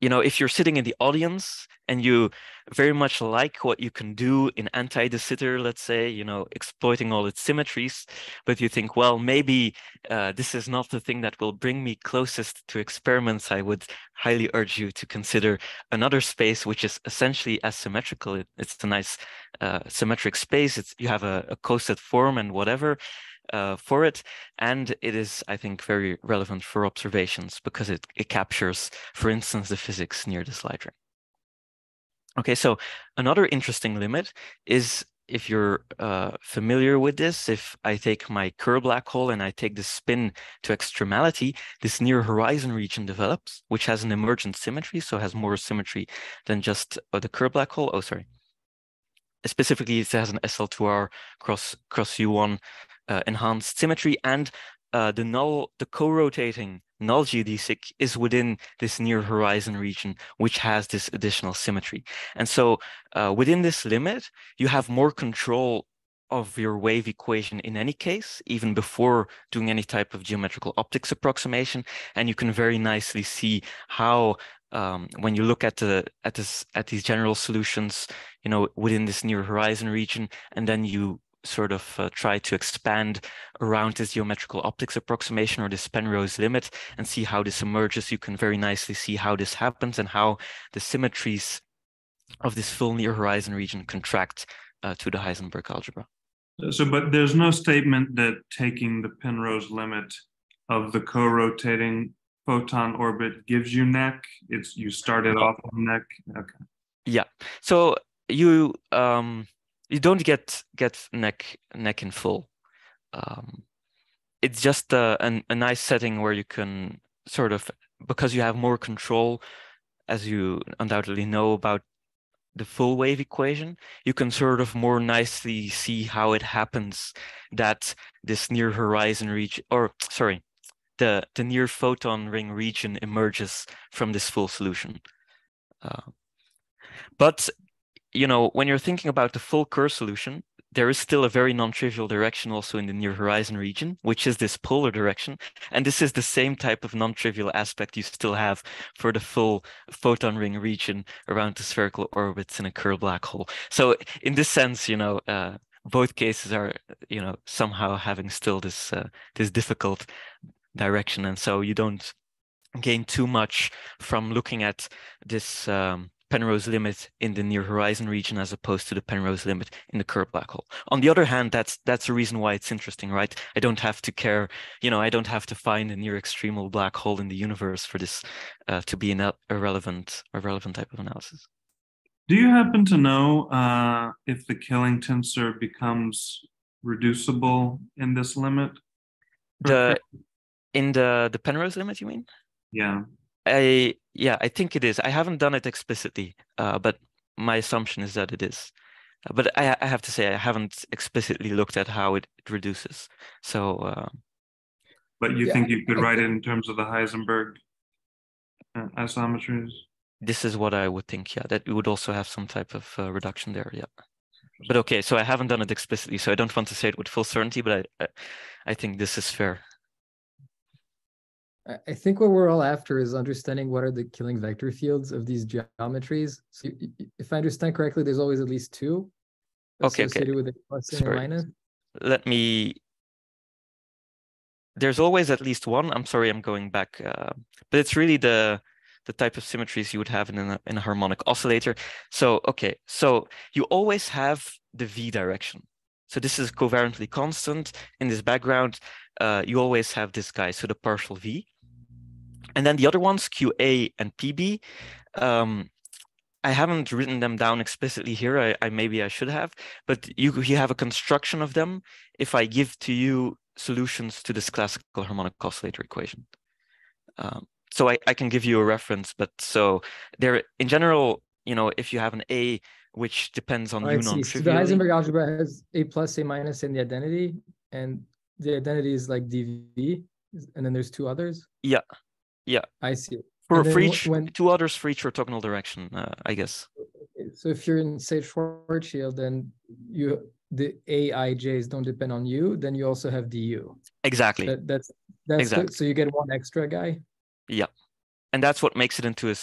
you know, if you're sitting in the audience and you very much like what you can do in anti de Sitter, let's say, you know, exploiting all its symmetries, but you think, well, maybe uh, this is not the thing that will bring me closest to experiments, I would highly urge you to consider another space which is essentially asymmetrical. It, it's a nice uh, symmetric space. It's you have a, a form and whatever. Uh, for it. And it is, I think, very relevant for observations because it, it captures, for instance, the physics near the light ring. Okay, so another interesting limit is if you're uh, familiar with this, if I take my Kerr black hole and I take the spin to extremality, this near horizon region develops, which has an emergent symmetry, so has more symmetry than just uh, the Kerr black hole. Oh, sorry. Specifically, it has an SL2R cross cross U1 uh, enhanced symmetry, and uh, the null, the co-rotating null geodesic is within this near horizon region, which has this additional symmetry. And so uh, within this limit, you have more control of your wave equation in any case, even before doing any type of geometrical optics approximation. And you can very nicely see how um, when you look at the at this at these general solutions, you know, within this near horizon region, and then you sort of uh, try to expand around this geometrical optics approximation or this Penrose limit and see how this emerges, you can very nicely see how this happens and how the symmetries of this full near horizon region contract uh, to the Heisenberg algebra. So, but there's no statement that taking the Penrose limit of the co-rotating photon orbit gives you NHEK. It's you started off on NHEK. Okay. Yeah. So you um you don't get get NHEK NHEK in full. Um, it's just a, an, a nice setting where you can sort of because you have more control, as you undoubtedly know about the full wave equation, you can sort of more nicely see how it happens that this near horizon region, or sorry, the, the near photon ring region emerges from this full solution. Uh, but you know, when you're thinking about the full Kerr solution, there is still a very non-trivial direction also in the near horizon region, which is this polar direction. And this is the same type of non-trivial aspect you still have for the full photon ring region around the spherical orbits in a Kerr black hole. So in this sense, you know, uh, both cases are, you know, somehow having still this uh, this difficult direction. And so you don't gain too much from looking at this um, Penrose limit in the near horizon region as opposed to the Penrose limit in the Kerr black hole. On the other hand, that's that's the reason why it's interesting, right? I don't have to care, you know, I don't have to find a near extremal black hole in the universe for this uh, to be an irrelevant, relevant type of analysis. Do you happen to know uh, if the Killing tensor becomes reducible in this limit? The in the the Penrose limit, you mean? Yeah. I yeah, I think it is. I haven't done it explicitly, uh, but my assumption is that it is. Uh, but I, I, have to say I haven't explicitly looked at how it, it reduces. So. Uh, but you yeah, think you could write it in terms of the Heisenberg uh, isometries? This is what I would think. Yeah, that we would also have some type of uh, reduction there. Yeah. But okay, so I haven't done it explicitly, so I don't want to say it with full certainty, but I, I, I think this is fair. I think what we're all after is understanding what are the killing vector fields of these geometries. So if I understand correctly, there's always at least two okay, associated okay. with a plus and a minus. Let me. There's always at least one. I'm sorry, I'm going back, uh, but it's really the the type of symmetries you would have in a, in a harmonic oscillator. So okay, so you always have the v direction. So this is covariantly constant in this background. Uh, you always have this guy, so the partial v. And then the other ones, QA and PB, um, I haven't written them down explicitly here. I, I, maybe I should have, but you you have a construction of them. If I give to you solutions to this classical harmonic oscillator equation, um, so I, I can give you a reference. But so there, in general, you know, if you have an A which depends on oh, you non So the Heisenberg algebra has A plus, A minus in the identity, and the identity is like dV, and then there's two others. Yeah. Yeah. I see. For, each, when, two others for each orthogonal direction, uh, I guess. So if you're in say Schwarzschild, then you the AIJs don't depend on you, then you also have DU. Exactly. That, that's that's exactly. The, so you get one extra guy. Yeah, and that's what makes it into a,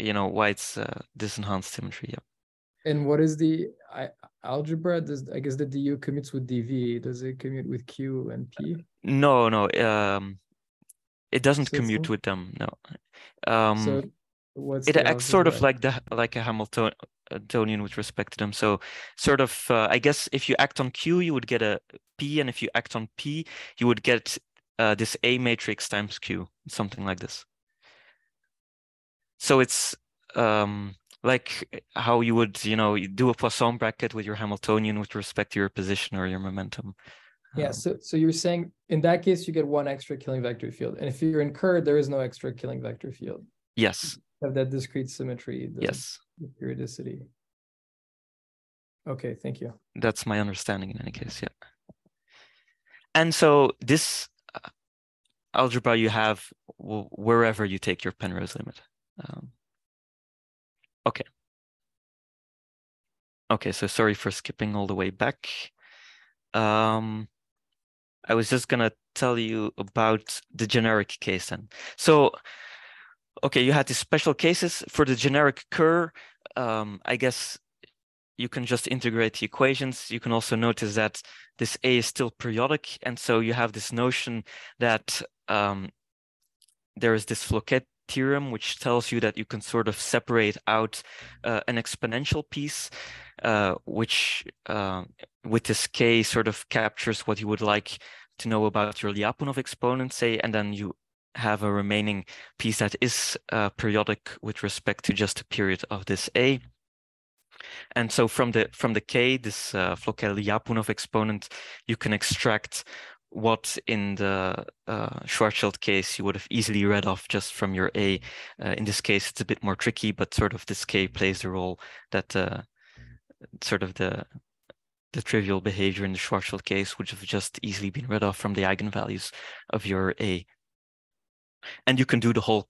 you know, why it's uh, this enhanced symmetry. Yeah. And what is the I, algebra? Does I guess the DU commutes with DV? Does it commute with Q and P? No, no. Um, it doesn't so commute with them. No. Um, so what's it acts sort of like the like a Hamiltonian with respect to them. So sort of, uh, I guess if you act on Q, you would get a P, and if you act on P, you would get uh, this A matrix times Q, something like this. So it's um, like how you would, you know, do a Poisson bracket with your Hamiltonian with respect to your position or your momentum. Yeah, Um, so so you're saying in that case you get one extra killing vector field, and if you're in Kerr, there is no extra killing vector field. yes, You have that discrete symmetry. the- yes, the periodicity. Okay, thank you. that's my understanding in any case. Yeah. And so this uh, algebra you have wherever you take your Penrose limit. Um, okay. Okay, so sorry for skipping all the way back. Um, I was just gonna tell you about the generic case then. So, okay, you had these special cases for the generic Kerr. Um, I guess you can just integrate the equations. You can also notice that this A is still periodic. And so you have this notion that um, there is this Floquet theorem, which tells you that you can sort of separate out uh, an exponential piece, uh, which uh, with this K sort of captures what you would like to know about your Lyapunov exponent, say, and then you have a remaining piece that is uh, periodic with respect to just a period of this A. And so from the from the K, this uh, Floquet-Lyapunov exponent, you can extract what in the uh, Schwarzschild case you would have easily read off just from your A. Uh, in this case, it's a bit more tricky, but sort of this K plays the role that uh, sort of the the trivial behavior in the Schwarzschild case would have just easily been read off from the eigenvalues of your A. And you can do the whole,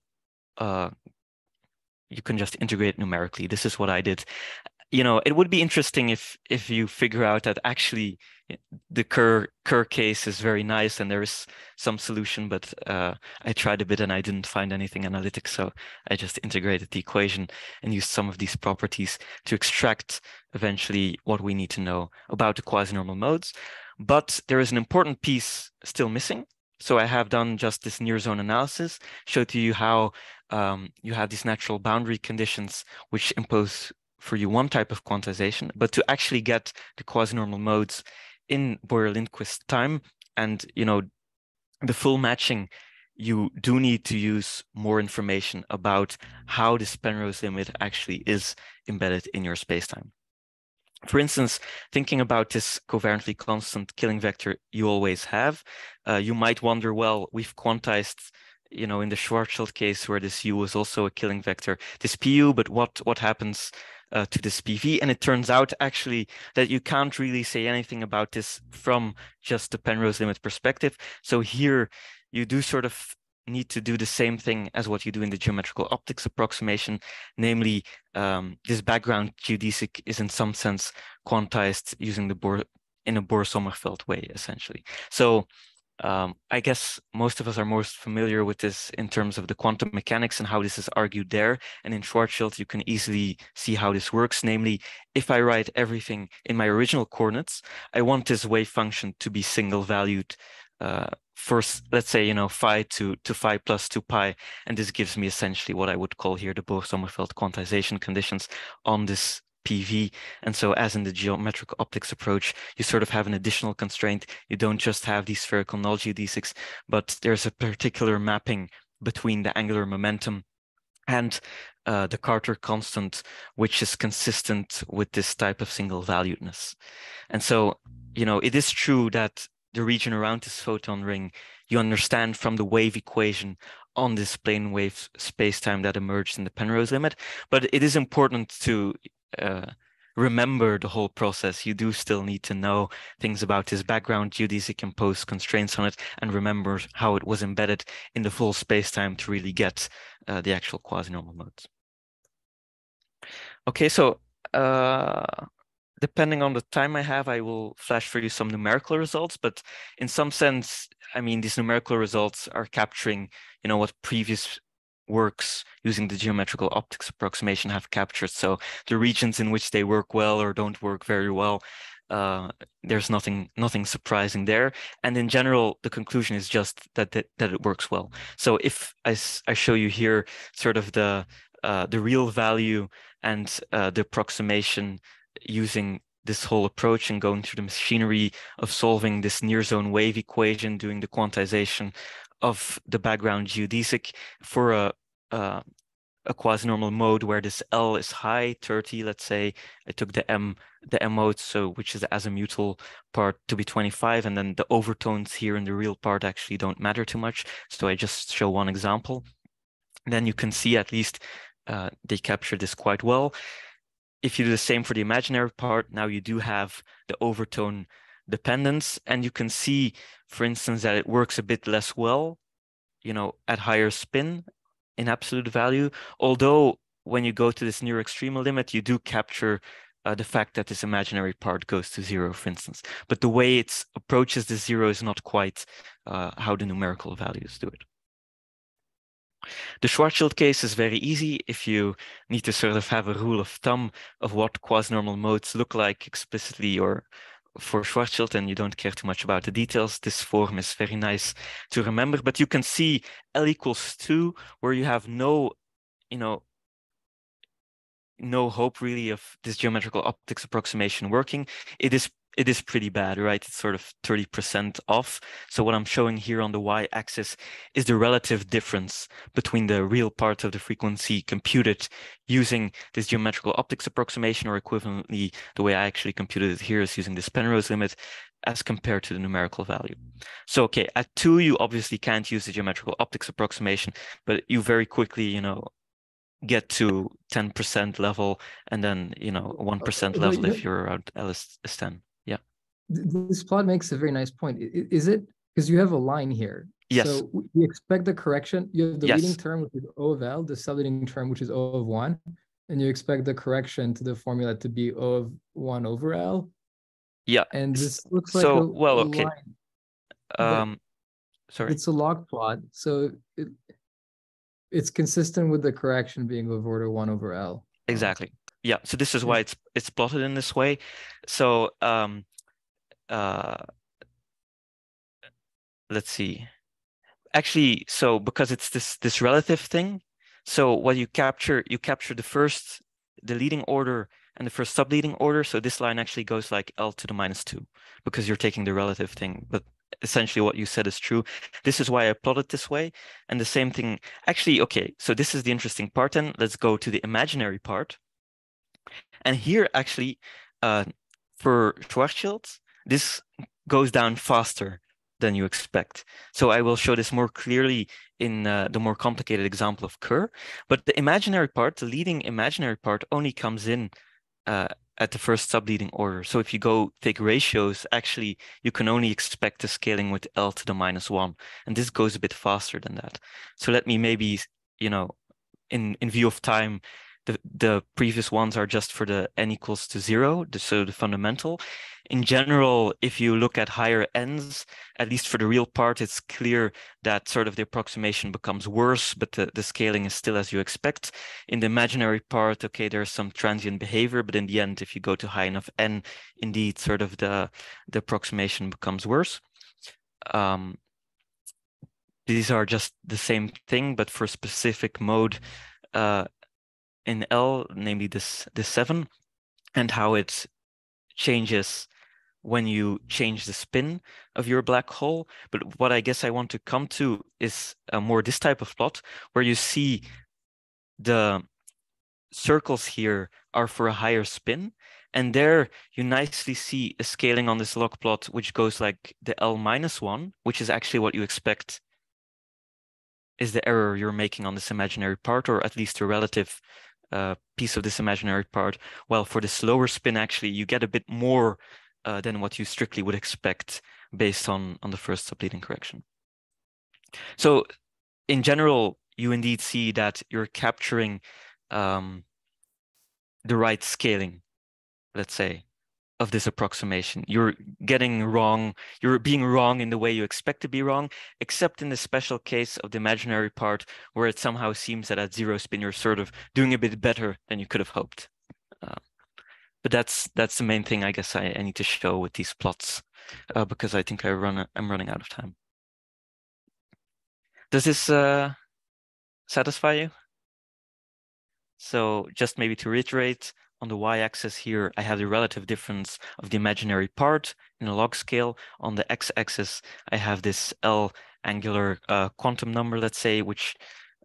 uh, you can just integrate numerically. This is what I did you know, it would be interesting if if you figure out that actually the Kerr Kerr case is very nice and there is some solution, but uh, I tried a bit and I didn't find anything analytic, so I just integrated the equation and used some of these properties to extract eventually what we need to know about the quasi-normal modes. But there is an important piece still missing. So I have done just this near zone analysis, showed to you how um, you have these natural boundary conditions which impose for you one type of quantization, but to actually get the quasi-normal modes in Boyer-Lindquist time and you know the full matching, you do need to use more information about how this Penrose limit actually is embedded in your spacetime. For instance, thinking about this covariantly constant killing vector you always have, uh, you might wonder, well, we've quantized you know, in the Schwarzschild case where this U was also a killing vector, this PU, but what what happens uh, to this PV? And it turns out actually that you can't really say anything about this from just the Penrose limit perspective. So here you do sort of need to do the same thing as what you do in the geometrical optics approximation, namely um, this background geodesic is in some sense quantized using the Bohr in a Bohr-Sommerfeld way, essentially. So um, I guess most of us are most familiar with this in terms of the quantum mechanics and how this is argued there. And in Schwarzschild, you can easily see how this works. Namely, if I write everything in my original coordinates, I want this wave function to be single valued uh, first, let's say, you know, phi to, to phi plus 2 pi. And this gives me essentially what I would call here the Bohr-Sommerfeld quantization conditions on this PV. And so as in the geometric optics approach, you sort of have an additional constraint. You don't just have these spherical null geodesics, but there's a particular mapping between the angular momentum and uh, the Carter constant, which is consistent with this type of single valuedness. And so, you know, it is true that the region around this photon ring, you understand from the wave equation on this plane wave spacetime that emerged in the Penrose limit. But it is important to uh, remember the whole process, you do still need to know things about his background, geodesic impose constraints on it, and remember how it was embedded in the full spacetime to really get uh, the actual quasi-normal modes. Okay, so uh, depending on the time I have, I will flash for you some numerical results, but in some sense, I mean, these numerical results are capturing, you know, what previous works using the geometrical optics approximation have captured. So the regions in which they work well or don't work very well, uh, there's nothing nothing surprising there. And in general, the conclusion is just that that, that it works well. So if I, I show you here sort of the uh, the real value and uh, the approximation using this whole approach and going through the machinery of solving this near zone wave equation, doing the quantization of the background geodesic for a, uh, a quasi-normal mode where this L is high, 30, let's say. I took the M, the M mode, so which is the azimuthal part to be 25, and then the overtones here in the real part actually don't matter too much. So I just show one example. Then you can see at least uh, they capture this quite well. If you do the same for the imaginary part, now you do have the overtone dependence, and you can see, for instance, that it works a bit less well, you know, at higher spin in absolute value. Although when you go to this near extreme limit, you do capture uh, the fact that this imaginary part goes to zero, for instance. But the way it approaches the zero is not quite uh, how the numerical values do it. The Schwarzschild case is very easy if you need to sort of have a rule of thumb of what quasi-normal modes look like explicitly or for Schwarzschild and you don't care too much about the details, this form is very nice to remember. But you can see L equals 2, where you have no, you know, no hope really of this geometrical optics approximation working. It is it is pretty bad, right? It's sort of 30% off. So what I'm showing here on the y-axis is the relative difference between the real part of the frequency computed using this geometrical optics approximation, or equivalently, the way I actually computed it here is using this Penrose limit as compared to the numerical value. So, okay, at two, you obviously can't use the geometrical optics approximation, but you very quickly, you know, get to 10% level and then, you know, 1% uh, level if you're around LS 10 this plot makes a very nice point. Is it because you have a line here? Yes. So we expect the correction. You have the yes. leading term, which is O of L, the subleading term, which is O of one, and you expect the correction to the formula to be O of one over L. Yeah. And this looks like so a, well, a okay. Line, um, sorry. It's a log plot, so it, it's consistent with the correction being of order one over L. Exactly. Yeah. So this is why it's it's plotted in this way. So um, uh, let's see. Actually, so because it's this this relative thing, so what you capture, you capture the first, the leading order and the first subleading order. So this line actually goes like L to the minus two because you're taking the relative thing. But essentially what you said is true. This is why I plotted this way. And the same thing, actually, okay, so this is the interesting part then. Let's go to the imaginary part. And here actually, uh, for Schwarzschild, this goes down faster than you expect. So I will show this more clearly in uh, the more complicated example of Kerr. But the imaginary part, the leading imaginary part only comes in uh, at the first subleading order. So if you go take ratios, actually, you can only expect the scaling with L to the minus one. And this goes a bit faster than that. So let me maybe, you know, in, in view of time, the, the previous ones are just for the n equals to zero, so the fundamental. In general, if you look at higher ends, at least for the real part, it's clear that sort of the approximation becomes worse, but the, the scaling is still as you expect. In the imaginary part, okay, there's some transient behavior, but in the end, if you go to high enough n, indeed, sort of the, the approximation becomes worse. Um, these are just the same thing, but for specific mode, uh, in L, namely this this seven, and how it changes when you change the spin of your black hole. But what I guess I want to come to is more this type of plot where you see the circles here are for a higher spin. And there you nicely see a scaling on this log plot, which goes like the L minus one, which is actually what you expect is the error you're making on this imaginary part, or at least a relative uh, piece of this imaginary part. Well, for the slower spin, actually, you get a bit more uh, than what you strictly would expect based on, on the first subleading correction. So in general, you indeed see that you're capturing um, the right scaling, let's say, of this approximation. You're getting wrong, you're being wrong in the way you expect to be wrong, except in the special case of the imaginary part where it somehow seems that at zero spin you're sort of doing a bit better than you could have hoped. Uh, but that's that's the main thing I guess I, I need to show with these plots uh, because I think I run I'm running out of time. Does this uh, satisfy you? So just maybe to reiterate, on the y-axis here, I have the relative difference of the imaginary part in a log scale. On the x-axis, I have this L angular uh, quantum number, let's say, which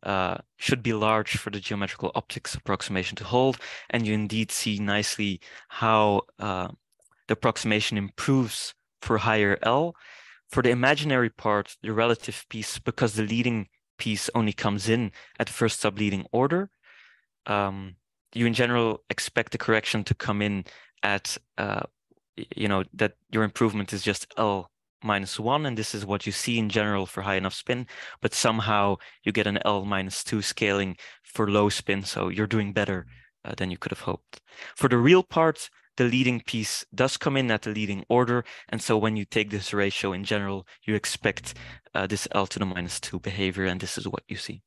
uh, should be large for the geometrical optics approximation to hold. And you indeed see nicely how uh, the approximation improves for higher L. For the imaginary part, the relative piece, because the leading piece only comes in at the first subleading order, um, you in general expect the correction to come in at, uh, you know, that your improvement is just L minus one, and this is what you see in general for high enough spin, but somehow you get an L minus two scaling for low spin, so you're doing better uh, than you could have hoped. For the real part, the leading piece does come in at the leading order, and so when you take this ratio in general, you expect uh, this L to the minus two behavior, and this is what you see.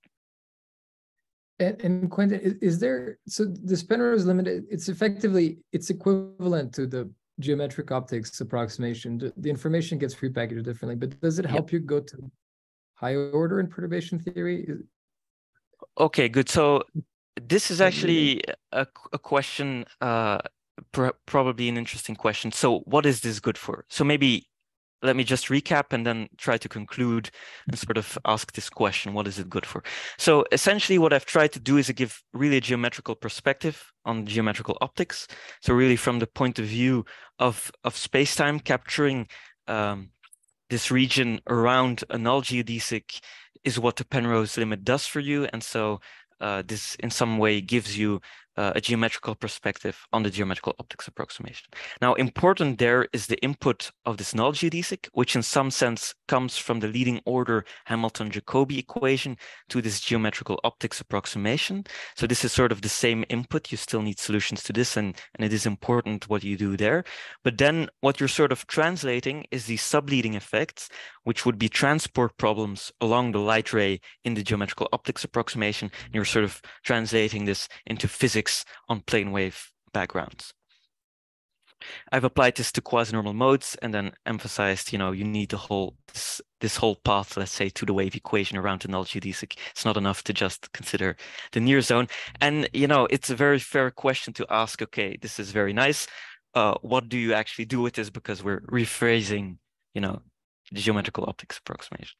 And, and Kwinten, is, is, there so the Penrose limit? It's effectively it's equivalent to the geometric optics approximation. The, the information gets prepackaged differently, but does it help yep. you go to higher order in perturbation theory? Okay, good. So this is actually a, a question, uh, pr probably an interesting question. So what is this good for? So maybe let me just recap and then try to conclude and sort of ask this question what is it good for? So essentially what i've tried to do is to give really a geometrical perspective on geometrical optics. So really from the point of view of of space-time capturing um, this region around a null geodesic is what the penrose limit does for you. And so uh, this in some way gives you uh, a geometrical perspective on the geometrical optics approximation. Now, important there is the input of this null geodesic, which in some sense comes from the leading order Hamilton-Jacobi equation to this geometrical optics approximation. So this is sort of the same input. You still need solutions to this, and, and it is important what you do there. But then what you're sort of translating is these subleading effects, which would be transport problems along the light ray in the geometrical optics approximation. And you're sort of translating this into physics on plane wave backgrounds. I've applied this to quasi-normal modes and then emphasized, you know, you need the whole this, this whole path, let's say, to the wave equation around the null geodesic. It's not enough to just consider the near zone. And you know, it's a very fair question to ask. Okay, this is very nice. Uh, what do you actually do with this? Because we're rephrasing, you know, geometrical optics approximation.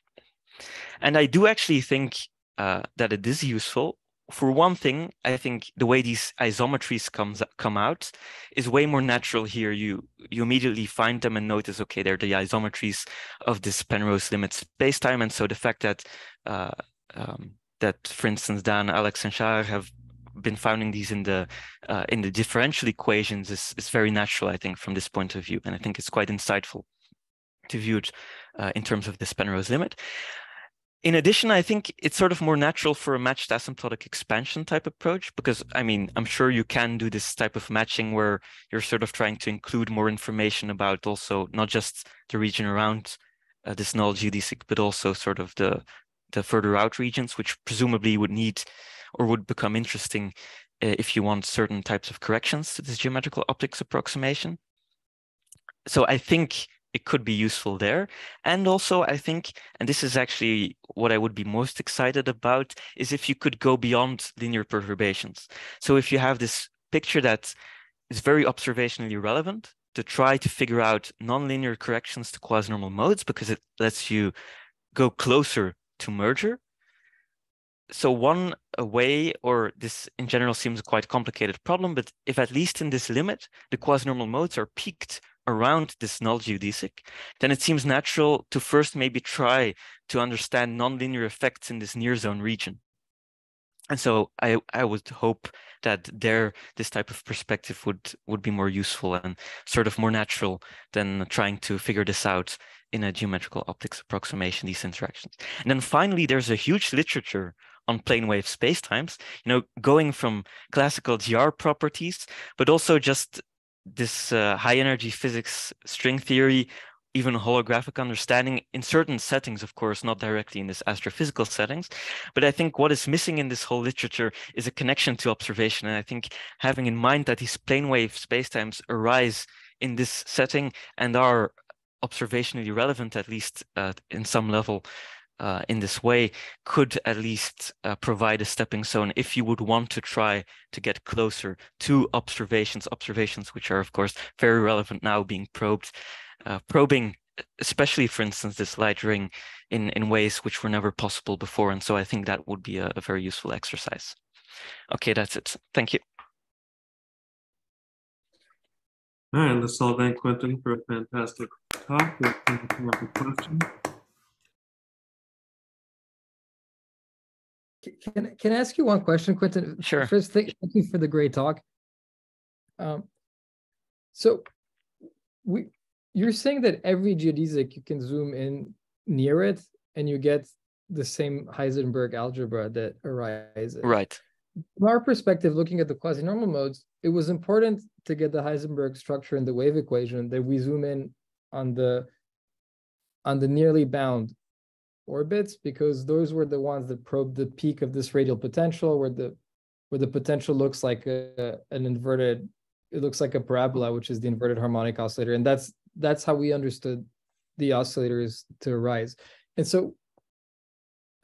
And I do actually think uh, that it is useful for one thing, I think the way these isometries comes come out is way more natural here. You you immediately find them and notice, okay, they're the isometries of this Penrose limit spacetime, and so the fact that uh, um, that, for instance, Dan, Alex, and Shahar have been finding these in the uh, in the differential equations is is very natural, I think, from this point of view, and I think it's quite insightful to view it uh, in terms of this Penrose limit in addition, I think it's sort of more natural for a matched asymptotic expansion type approach because I mean, I'm sure you can do this type of matching where you're sort of trying to include more information about also not just the region around uh, this null geodesic, but also sort of the the further out regions, which presumably would need or would become interesting uh, if you want certain types of corrections to this geometrical optics approximation. So I think it could be useful there. And also, I think, and this is actually what I would be most excited about, is if you could go beyond linear perturbations. So if you have this picture that is very observationally relevant to try to figure out nonlinear corrections to quasi-normal modes because it lets you go closer to merger. So one way, or this in general seems a quite complicated problem, but if at least in this limit, the quasi-normal modes are peaked around this null geodesic, then it seems natural to first maybe try to understand nonlinear effects in this near zone region. And so I, I would hope that there this type of perspective would would be more useful and sort of more natural than trying to figure this out in a geometrical optics approximation, these interactions. And then finally, there's a huge literature on plane wave spacetimes, you know, going from classical GR properties, but also just this uh, high energy physics string theory even holographic understanding in certain settings, of course, not directly in this astrophysical settings. But I think what is missing in this whole literature is a connection to observation. And I think having in mind that these plane wave spacetimes arise in this setting and are observationally relevant, at least uh, in some level, uh, in this way could at least uh, provide a stepping stone if you would want to try to get closer to observations, observations which are of course very relevant now being probed, uh, probing especially for instance this light ring in, in ways which were never possible before. And so I think that would be a, a very useful exercise. Okay, that's it. Thank you. All right, let's all thank Kwinten for a fantastic talk. Up with questions. Can, can I ask you one question, Kwinten? Sure. First, thank, thank you for the great talk. Um, so we, you're saying that every geodesic you can zoom in near it and you get the same Heisenberg algebra that arises. Right. From our perspective, looking at the quasi-normal modes, it was important to get the Heisenberg structure in the wave equation that we zoom in on the on the nearly bound orbits because those were the ones that probed the peak of this radial potential where the where the potential looks like a, an inverted it looks like a parabola which is the inverted harmonic oscillator. And that's that's how we understood the oscillators to arise. And so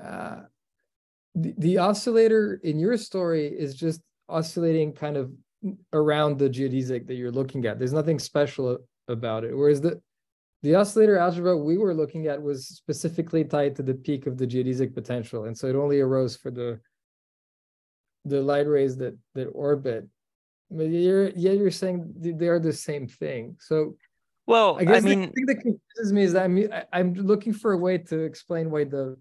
uh, the, the oscillator in your story is just oscillating kind of around the geodesic that you're looking at. There's nothing special about it. Whereas the the oscillator algebra we were looking at was specifically tied to the peak of the geodesic potential, and so it only arose for the the light rays that that orbit. But you're yeah, you're saying they are the same thing. So well, I guess I mean, the thing that confuses me is that I'm I'm looking for a way to explain why the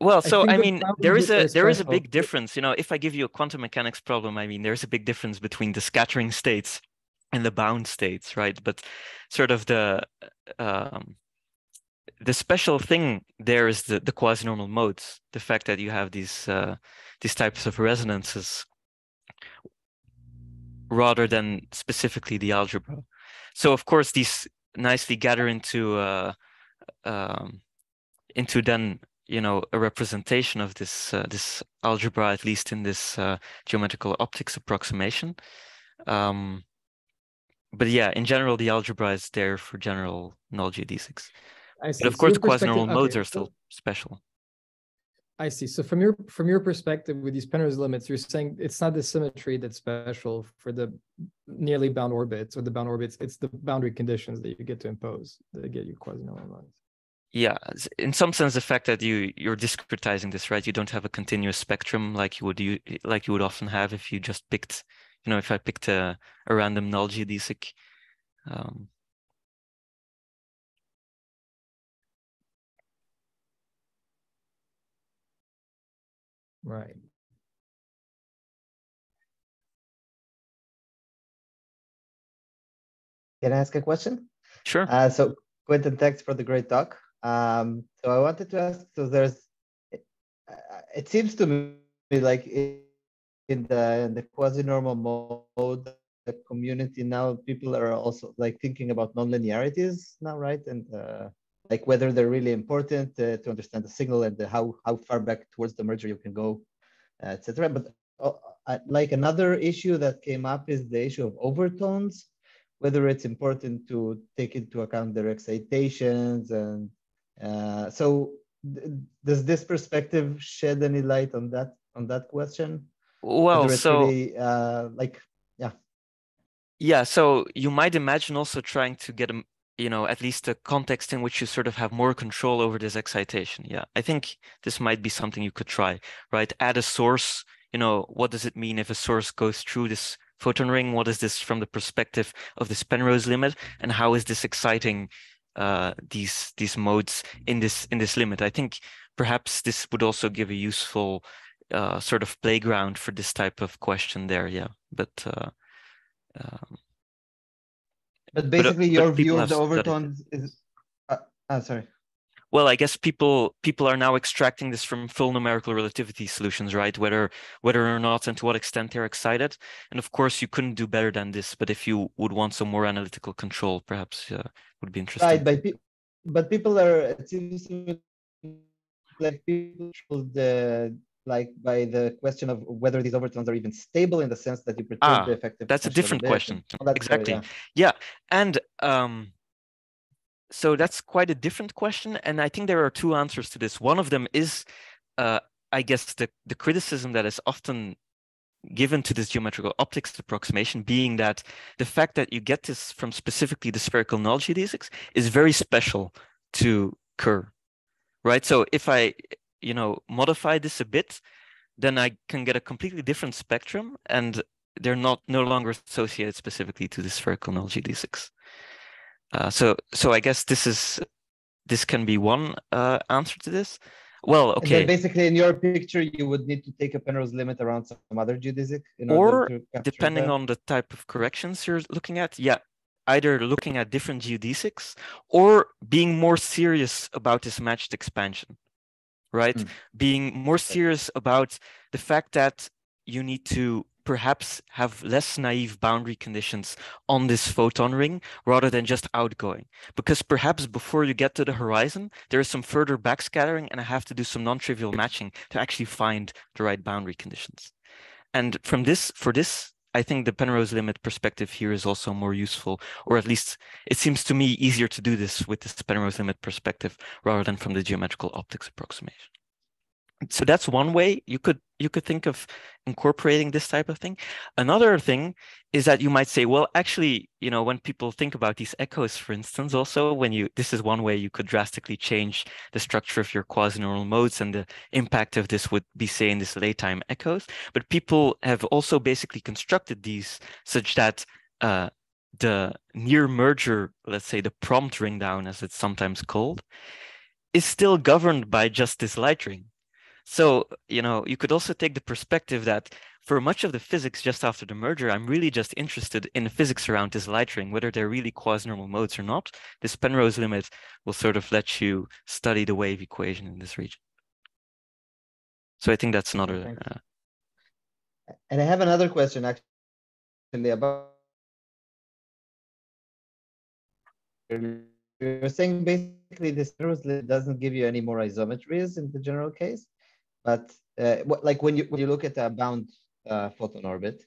well, so think I mean, there is a there is a big difference. You know, if I give you a quantum mechanics problem, I mean, there's a big difference between the scattering states and the bound states, right? But sort of the um, the special thing there is the the quasi-normal modes, the fact that you have these uh, these types of resonances rather than specifically the algebra. So of course these nicely gather into uh, um, into then you know a representation of this uh, this algebra at least in this uh, geometrical optics approximation. Um, but yeah, in general, the algebra is there for general null geodesics. I see. But of So course, the quasi-normal perspective- modes okay, are so- still special. I see. So from your from your perspective with these Penrose limits, you're saying it's not the symmetry that's special for the nearly bound orbits or the bound orbits. It's the boundary conditions that you get to impose that get you quasi-normal modes. Yeah, in some sense, the fact that you you're discretizing this, right? You don't have a continuous spectrum like you would you like you would often have if you just picked, you know, if I picked a, a random null geodesic. Um, Right. Can I ask a question? sure. Uh, so Kwinten, thanks for the great talk. Um, so I wanted to ask, so there's, uh, it seems to me like in in the in the quasi-normal mode, the community now, people are also like thinking about non-linearities now, right? And uh, like whether they're really important uh, to understand the signal and the, how how far back towards the merger you can go, uh, etc. But uh, like another issue that came up is the issue of overtones whether it's important to take into account their excitations and uh, so th- does this perspective shed any light on that on that question Well, so really uh, like yeah Yeah, so you might imagine also trying to get a you know, at least a context in which you sort of have more control over this excitation. Yeah, I think this might be something you could try, right? Add a source, you know, what does it mean if a source goes through this photon ring? What is this from the perspective of this Penrose limit? And how is this exciting uh, these these modes in this in this limit? I think perhaps this would also give a useful uh, sort of playground for this type of question there. Yeah, but uh, um, but uh, basically but your people view of the studied overtones is uh, ah, sorry Well, I guess people people are now extracting this from full numerical relativity solutions, right? Whether whether or not and to what extent they're excited. And of course, you couldn't do better than this. But if you would want some more analytical control, perhaps uh, would be interesting. right but pe- but people are it seems to me like people should, uh, like by the question of whether these overtones are even stable in the sense that you perturb Ah, the effective that's a different question. that, Exactly. yeah. Yeah, and um, so that's quite a different question, and I think there are two answers to this. One of them is, uh, I guess, the the criticism that is often given to this geometrical optics approximation being that the fact that you get this from specifically the spherical null geodesics is very special to Kerr, right? So if I, you know, modify this a bit, then I can get a completely different spectrum and they're not no longer associated specifically to the spherical null geodesics. Uh, so, so I guess this is this can be one uh, answer to this. Well, okay. basically, in your picture, you would need to take a Penrose limit around some other geodesic. or depending that. on the type of corrections you're looking at, yeah, either looking at different geodesics or being more serious about this matched expansion, right? Mm. Being more serious about the fact that you need to perhaps have less naive boundary conditions on this photon ring rather than just outgoing. Because perhaps before you get to the horizon, there is some further backscattering and I have to do some non-trivial matching to actually find the right boundary conditions. And from this, for this, I think the Penrose limit perspective here is also more useful, or at least it seems to me easier to do this with this Penrose limit perspective rather than from the geometrical optics approximation so that's one way you could you could think of incorporating this type of thing. Another thing is that you might say well actually you know when people think about these echoes for instance also when you this is one way you could drastically change the structure of your quasi-normal modes and the impact of this would be say in this late time echoes. But people have also basically constructed these such that uh, the near merger let's say the prompt ring down as it's sometimes called is still governed by just this light ring so, you know, you could also take the perspective that for much of the physics just after the merger, I'm really just interested in the physics around this light ring, whether they're really quasi-normal modes or not. This Penrose limit will sort of let you study the wave equation in this region. So I think that's another. Uh... and I have another question actually about. You're saying basically this Penrose limit doesn't give you any more isometries in the general case? But uh, like when you when you look at a bound uh, photon orbit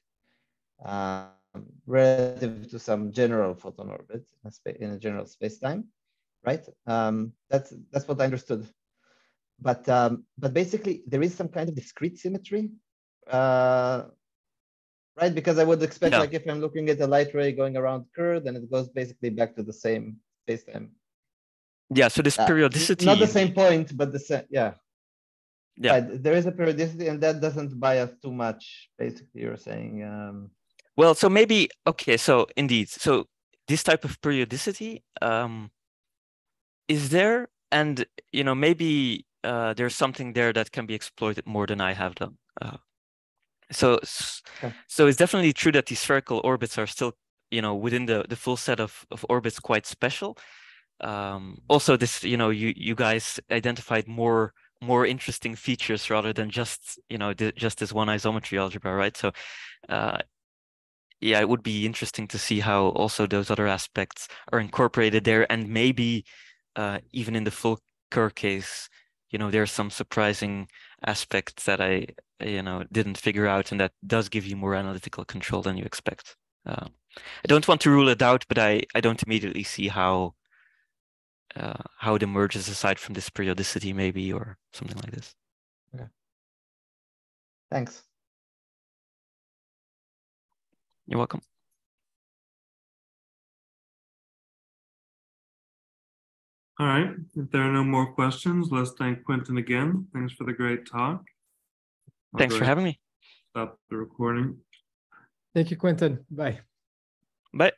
um, relative to some general photon orbit in a, in a general space-time, right? Um, that's that's what I understood. But um, but basically there is some kind of discrete symmetry, uh, right? Because I would expect yeah. like if I'm looking at a light ray going around Kerr, then it goes basically back to the same space-time. Yeah. So this uh, periodicity. Not the same point, but the same. Yeah yeah right. there is a periodicity and that doesn't bias too much basically you're saying um... well so maybe okay so indeed so this type of periodicity um, is there and you know maybe uh, there's something there that can be exploited more than i have done uh, so okay. so it's definitely true that these spherical orbits are still you know within the the full set of, of orbits quite special um, also this you know you you guys identified more more interesting features rather than just you know just this one isometry algebra right? So uh, yeah it would be interesting to see how also those other aspects are incorporated there. And maybe uh, even in the full Kerr case you know there's some surprising aspects that i you know didn't figure out and that does give you more analytical control than you expect. Uh, i don't want to rule it out but i i don't immediately see how uh, how it emerges aside from this periodicity maybe or something like this. Okay. Thanks. You're welcome. All right. If there are no more questions let's thank Kwinten again. Thanks for the great talk. I'll thanks for having me. stop the recording. Thank you Kwinten. Bye. Bye